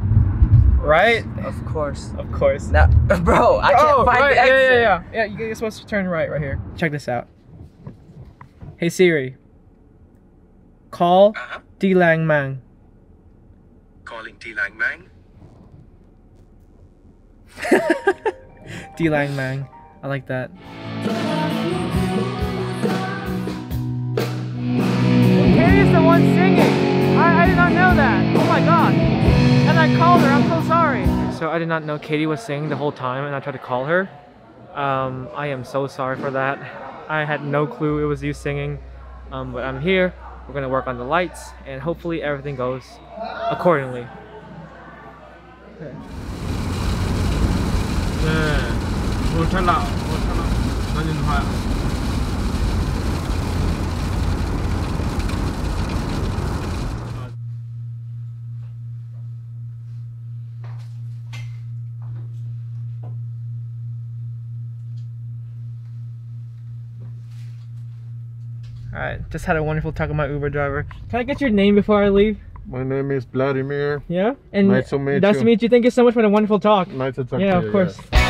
Right? Of course. Of course. Now, bro, I can't oh, find right, the yeah, exit. yeah, yeah, yeah. You're supposed to turn right, right here. Check this out. Hey Siri. Call D Lang Mang. Calling T Lang Mang. D Lang Mang. I like that. Katie is the one singing. I, I did not know that. Oh my god. And I called her. I'm so sorry. So I did not know Katie was singing the whole time, and I tried to call her. Um, I am so sorry for that. I had no clue it was you singing. Um, but I'm here. We're gonna work on the lights, and hopefully everything goes accordingly. Okay. 네, Alright, just had a wonderful talk with my Uber driver. Can I get your name before I leave? My name is Vladimir. Yeah? And nice to meet nice you. to meet you. Thank you so much for the wonderful talk. Nice to talk yeah, to of course. right,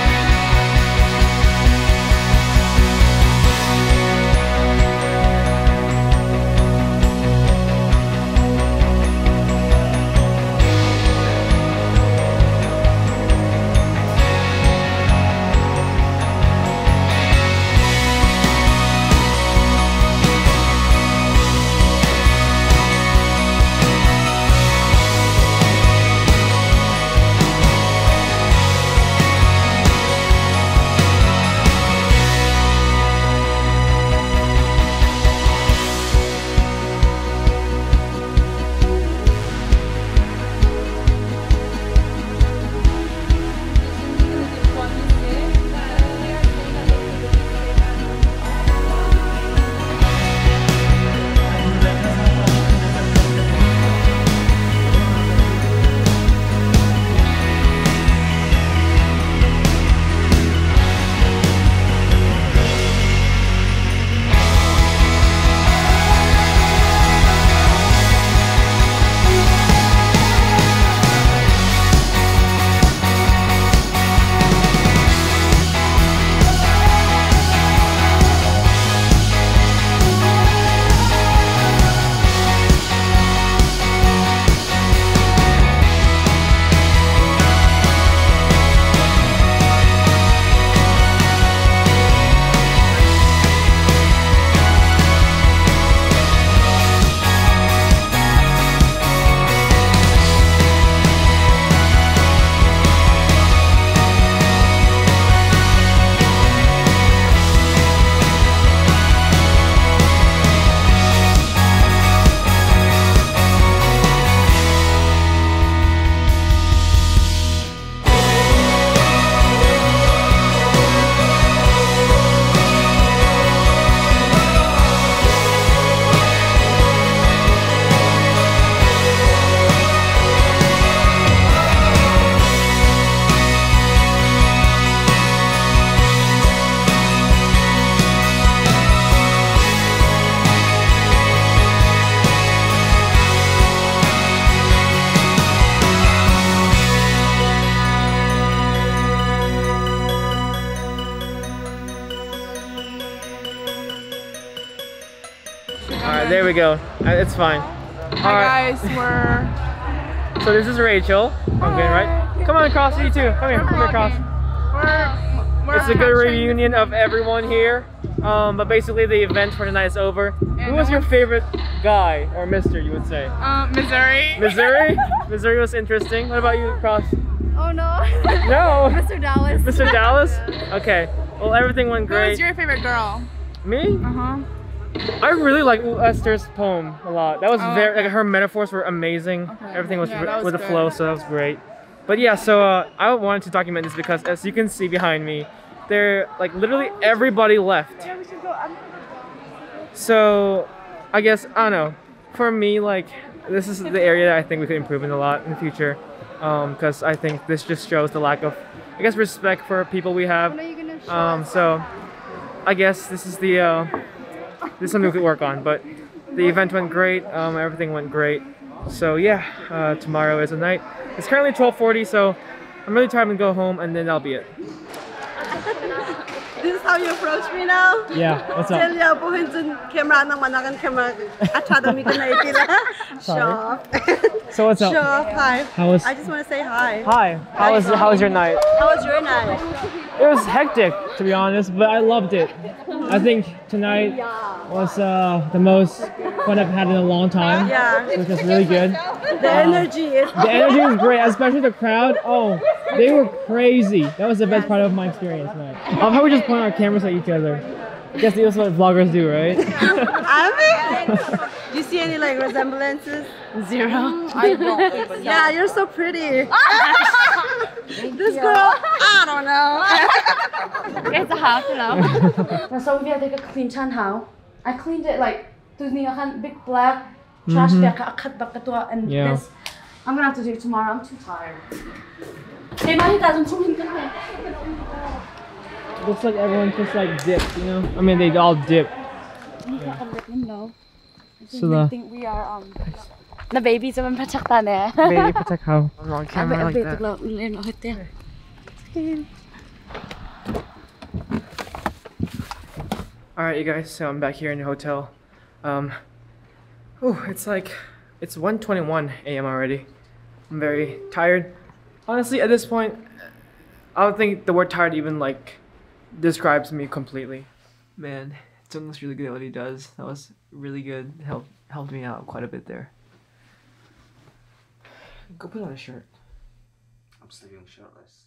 we go. Uh, It's fine. Hi Alright. guys, we're So this is Rachel. I'm good, right? Come on, Cross, you too. Come here, come here, Cross. we're we're It's a good reunion of everyone here. Um, but basically the event for tonight is over. Who was your favorite guy or mister, you would say? Um, Missouri. Missouri? Missouri was interesting. What about you, Cross? Oh no. No. Mr. Dallas. Mr. Dallas? Okay. Well, everything went great. Who great. was your favorite girl? Me? Uh huh. I really like Esther's poem a lot. That was Oh, very okay. like her metaphors were amazing. Everything was, Yeah, was with the flow, so that was great. But yeah, so uh, I wanted to document this because as you can see behind me, there like literally everybody left. So I guess I don't know. For me, like this is the area that I think we could improve in a lot in the future. Because I think this just shows the lack of, I guess, respect for people we have. Um, so I guess this is the uh, this is something we could work on. But the event went great. Um, everything went great. So yeah, uh, tomorrow is the night. It's currently 12:40, so I'm really tired to go home, and then that'll be it. This is how you approach me now? Yeah, what's up? Tell ya po hinsan camera nang manakan camera achado mi ka na itila. Sorry. Shop. So what's up? Shop. Hi. How was- I just want to say hi. Hi. How was how was your night? How was your night? It was hectic, to be honest, but I loved it. I think tonight was uh, the most fun I've had in a long time. Yeah. Which was really good. The Uh, energy is. The energy was great, especially the crowd. Oh, they were crazy. That was the best part of my experience, man. I love how we just point our cameras at each other. Guess that's what vloggers do, right? I mean, do you see any like resemblances? Zero. I don't. Yeah, you're so pretty. this girl, I don't know. It's a half now. And so we had like a clean chan how. I cleaned it like to the big black trash Mhm. bag I cut back to and Yeah. this I'm gonna have to do it tomorrow. I'm too tired. Hey, now you guys, I'm too Looks like everyone just like dipped, you know? I mean, they all dip. No. So the- I think we are um. ना baby से मैं पचक ताने है baby पचक खाओ wrong camera like that अब baby Alright you guys, so I'm back here in the hotel. Um, oh, it's like, it's 1.21 a.m. already. I'm very tired. Honestly, at this point, I don't think the word tired even like describes me completely. Man, Jungkook's really good at what he does. That was really good. Helped helped me out quite a bit there. Go put on a shirt. I'm staying shirtless.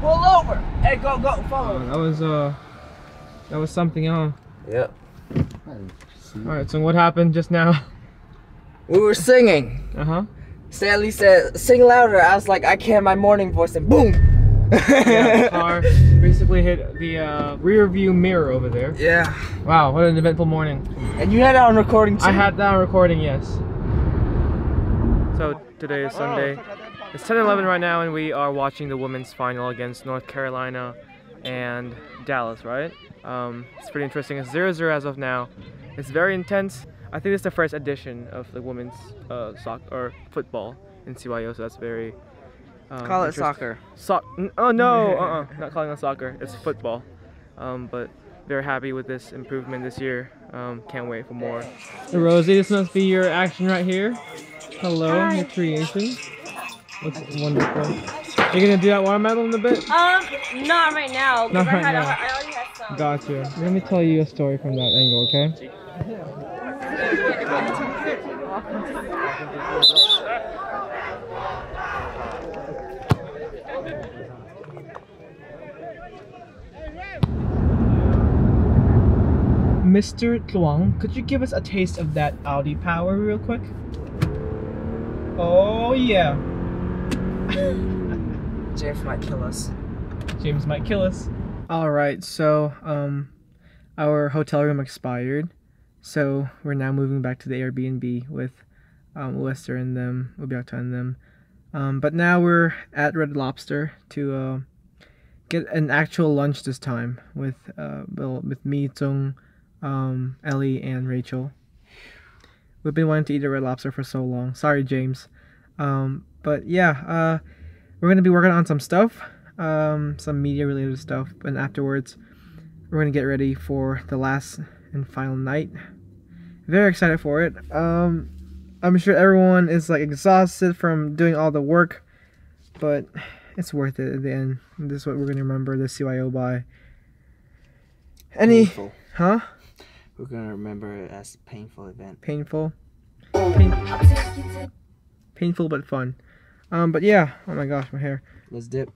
Pull over. Hey, go, go, follow. that was, uh, that was something, huh? Yep. Alright, so what happened just now? We were singing. Uh huh. Stanley said, sing louder. I was like, I can't, my morning voice, and boom. yeah, car basically hit the uh, rear view mirror over there. Yeah. Wow, what an eventful morning. And you had it on recording too? I had that on recording, yes. So today is Sunday. It's 10:11 right now, and we are watching the women's final against North Carolina and Dallas, right? Um, it's pretty interesting. It's 0-0 as of now. It's very intense. I think it's the first edition of the women's uh, soccer or football in CYO, so that's very. Um, Call it interest- soccer. So- oh no, uh-uh, not calling it soccer. It's football. Um, but very happy with this improvement this year. Um, can't wait for more. Rosie, this must be your action right here. Hello, your creation. Looks wonderful. You're gonna do that watermelon in a bit? Um, not right now. 'cause Not I right had now. A, I already had some. Gotcha. Let me tell you a story from that angle, okay? Mr. Tluang, could you give us a taste of that Audi power real quick? Oh yeah. James might kill us. James might kill us. All right, so um, our hotel room expired, so we're now moving back to the Airbnb with um, Lester and them, Ubiata and them. Um, but now we're at Red Lobster to uh, get an actual lunch this time with uh, well, with me, Zong, um, Ellie, and Rachel. We've been wanting to eat a Red Lobster for so long. Sorry, James. Um, but yeah, uh, we're gonna be working on some stuff. um, some media related stuff, and afterwards, we're gonna get ready for the last and final night. Very excited for it. Um, I'm sure everyone is like exhausted from doing all the work, but it's worth it at the end. This is what we're gonna remember the CYO by. Any, Painful. huh? We're gonna remember it as a painful event. Painful. Pain- painful but fun. Um, but yeah. Oh my gosh, my hair. Let's dip.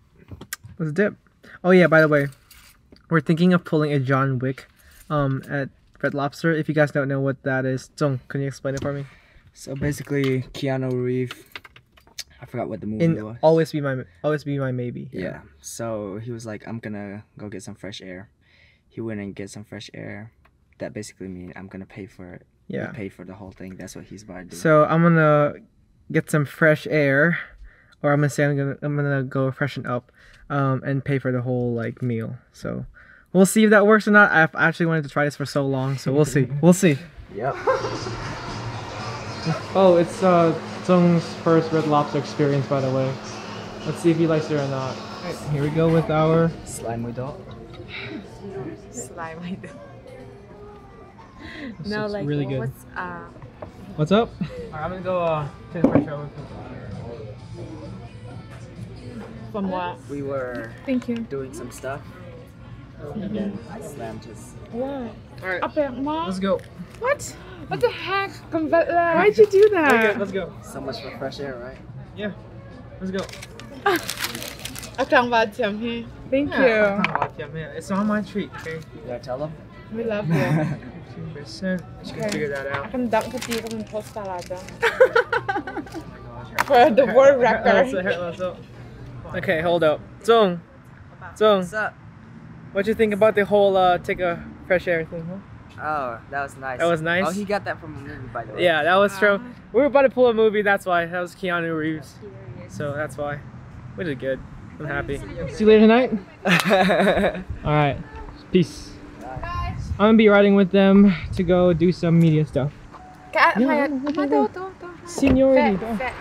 Let's dip. Oh yeah, by the way, we're thinking of pulling a John Wick, um, at Red Lobster. If you guys don't know what that is, Zong, can you explain it for me? So basically, Keanu Reeves. I forgot what the movie In was. always be my, always be my maybe. Yeah. So he was like, I'm gonna go get some fresh air. He went and get some fresh air. That basically means I'm gonna pay for it. We Yeah. pay for the whole thing. That's what he's about to do. So I'm gonna get some fresh air, or I'm gonna say I'm gonna I'm gonna go freshen up, um, and pay for the whole like meal. So we'll see if that works or not. I've actually wanted to try this for so long, so we'll see. We'll see. Yep. Oh, it's uh Zong's first Red Lobster experience, by the way. Let's see if he likes it or not. Alright, here we go with our slime with dog. Slime I do. No, looks like really good. what's uh What's up? Alright, I'm gonna go uh take a fresh shower. from what? We were Thank you. doing some stuff. And then Slam just What? Alright. Up at mom? Let's go. What? What the heck? Why'd you do that? Okay, let's go. So much for fresh air, right? Yeah. Let's go. I can't watch him here. Thank Yeah, I can't watch him, yeah. It's on my treat, okay? You gotta tell them. We love you. 15%. You can figure that I out. can dunk with you in post salada. For the world record. Okay, hold up. Zong. Zong. What's up? What you think about the whole uh take a fresh air thing, huh? Oh, that was nice. That was nice? Oh, he got that from a movie, by the way. Yeah, that was from. We were about to pull a movie. That's why that was Keanu Reeves. So that's why. We did good. I'm happy. See you later tonight. All right. Peace. I'm gonna be riding with them to go do some media stuff. Ka- Yeah, kaya- go, go, Ito, go. ito, ito. Seniority. Fat, fat.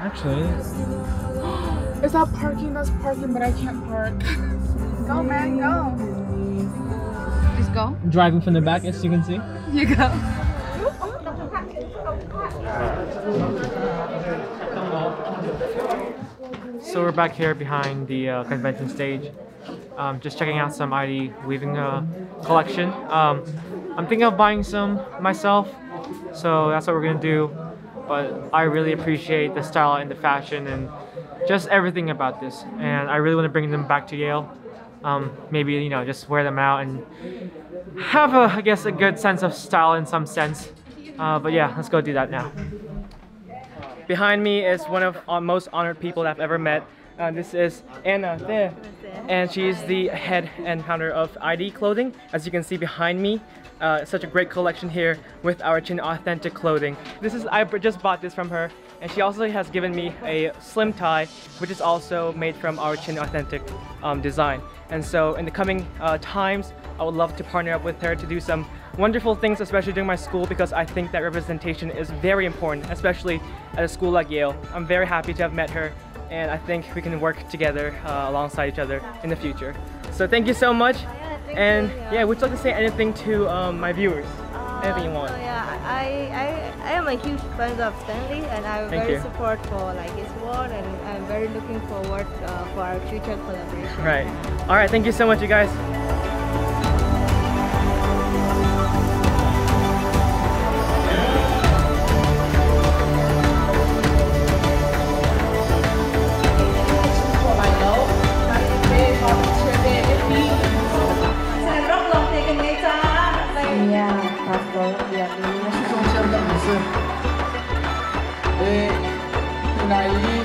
Actually, Is that parking? That's parking, but I can't park. Go, man, go. Just go. driving from the back, as you can see. You go. So we're back here behind the uh, convention stage, um, just checking out some ID weaving uh, collection. Um, I'm thinking of buying some myself, so that's what we're gonna do. But I really appreciate the style and the fashion and just everything about this, and I really want to bring them back to Yale. Um, maybe you know just wear them out and have a I guess a good sense of style in some sense. Uh, but yeah, let's go do that now. Behind me is one of our most honored people I've ever met. Uh, this is Anna there, and she's the head and founder of ID Clothing. As you can see behind me, uh, such a great collection here with our Chin Authentic clothing. This is I just bought this from her, and she also has given me a slim tie, which is also made from our Chin Authentic um, design. And so in the coming uh, times, I would love to partner up with her to do some wonderful things, especially during my school, because I think that representation is very important, especially at a school like Yale. I'm very happy to have met her, and I think we can work together uh, alongside each other in the future. So thank you so much. and yeah, would you like to say anything to um, my viewers? anything you want? So yeah, I, I, I am a huge fan of Stanley and I'm Thank very you. support for like his work and I'm very looking forward uh, for our future collaboration. Right. All right. Thank you so much, you guys. Naí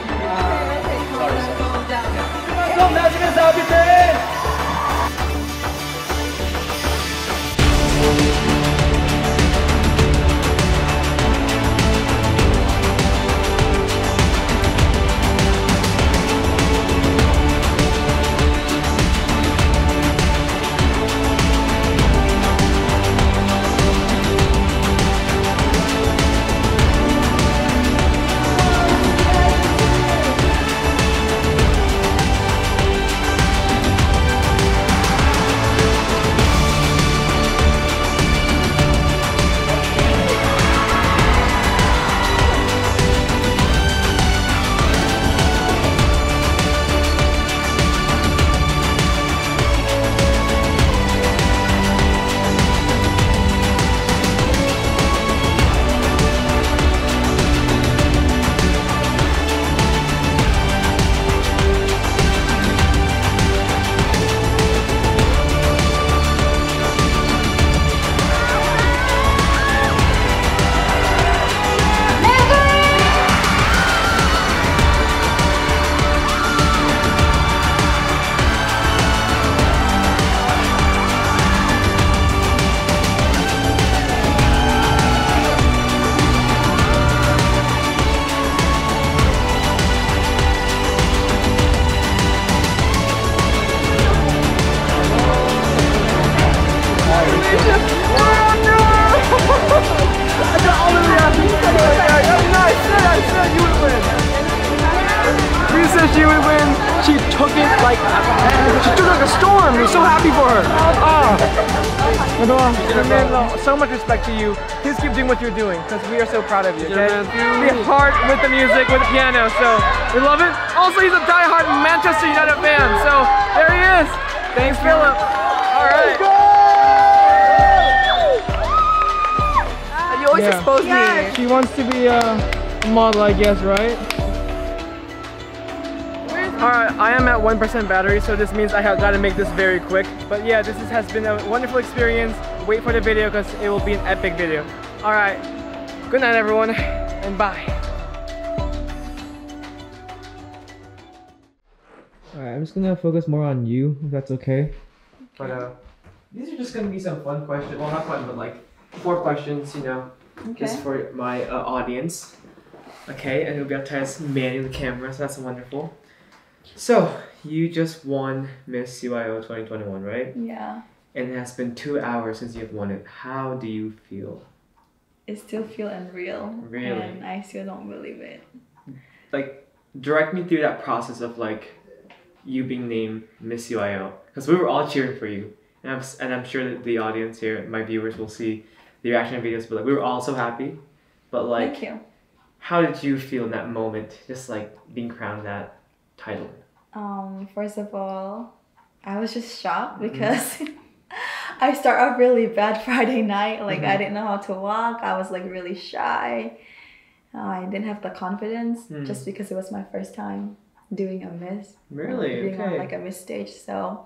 1% battery, so this means I have got to make this very quick. But yeah, this is, has been a wonderful experience. Wait for the video because it will be an epic video. Alright, good night everyone, and bye. Alright, I'm just gonna focus more on you, if that's okay. But uh, these are just gonna be some fun questions. Well, not fun, but like four questions, you know, just for my uh, audience. Okay, and you'll be able to test manning the camera, so that's wonderful. So, you just won Miss CYO 2021, right? Yeah. And it has been two hours since you've won it. How do you feel? It still feel unreal. Really? And I still don't believe it. Like, direct me through that process of like you being named Miss CYO. Because we were all cheering for you. And I'm, and I'm sure that the audience here, my viewers, will see the reaction videos, but like, we were all so happy. But like, Thank you. how did you feel in that moment, just like being crowned that title? Um, first of all, I was just shocked Mhm. because I start off really bad Friday night. Like I Mhm. didn't know how to walk. I was like really shy. Uh, I didn't have the confidence Mm. just because it was my first time doing a miss. Really? Being on like a miss stage. So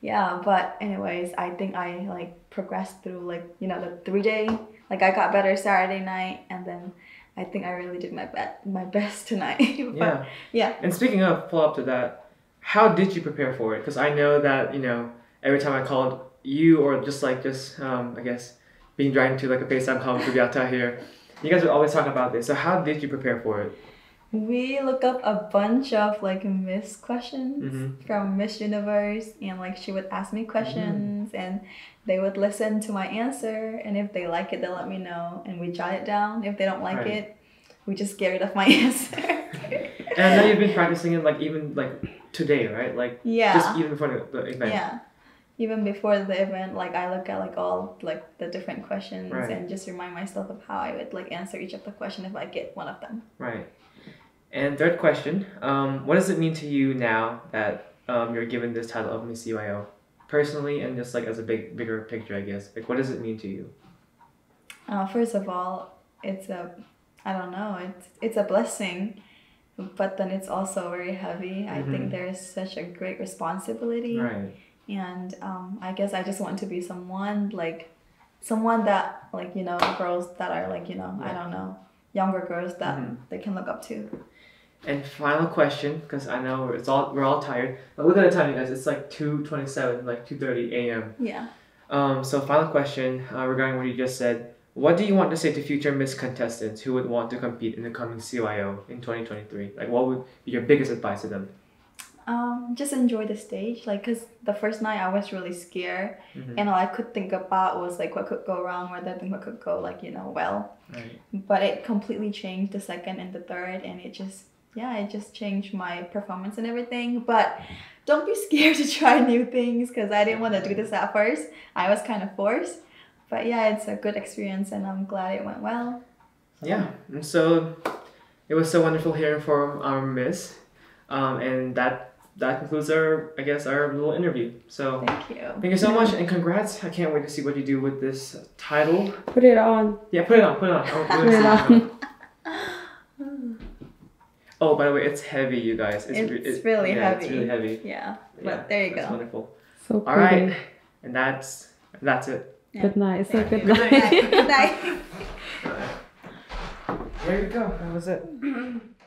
yeah, but anyways, I think I like progressed through like, you know, the three day like I got better Saturday night and then I think I really did my bet my best tonight. But, Yeah. Yeah. And speaking of follow up to that, how did you prepare for it? Because I know that you know every time I called you or just like just um, I guess being dragged to like a FaceTime call with Rubiata here, you guys would always talk about this. So how did you prepare for it? We look up a bunch of like Miss questions Mhm. from Miss Universe, and like she would ask me questions, and they would listen to my answer, and if they like it, they'll let me know, and we jot it down. If they don't like Right. it, we just get rid of my answer. And I know you've been practicing it like even like today, right? Like Yeah. just even before the, the event. yeah. Even before the event, like I look at like all like the different questions Right. and just remind myself of how I would like answer each of the question if I get one of them. Right. And third question, um, what does it mean to you now that um, you're given this title of Miss CYO? Personally and just like as a big bigger picture, I guess. Like what does it mean to you? Uh, first of all, it's a, I don't know, it's it's a blessing, but then it's also very heavy. I Mhm. think there is such a great responsibility, Right. and um, I guess I just want to be someone like, someone that like you know girls that are like you know I don't know younger girls that Mhm. they can look up to. And final question, because I know it's all we're all tired. But look at the time, you guys. It's like two twenty seven, like two thirty a.m. Yeah. Um. So final question uh, regarding what you just said. What do you want to say to future Miss contestants who would want to compete in the coming CYO in twenty twenty three? Like, what would be your biggest advice to them? Um, just enjoy the stage, like, cause the first night I was really scared, Mhm. and all I could think about was like what could go wrong, or then what could go like you know well. Right. but it completely changed the second and the third and it just yeah it just changed my performance and everything but don't be scared to try new things because i didn't want to do this at first i was kind of forced but yeah it's a good experience and i'm glad it went well Yeah, and so it was so wonderful hearing from our Miss, um, and that that concludes our I guess our little interview. So thank you. Thank you so much, and congrats! I can't wait to see what you do with this title. Put it on. Yeah, put it on, put it on. Oh, Put it on. Oh, by the way, it's heavy, you guys. It's, re- It's it- really yeah, heavy. It's really heavy. Yeah, but there you that's go. Wonderful. So All right, and that's that's it. Good night. So good Good night. good night There you go. That was it.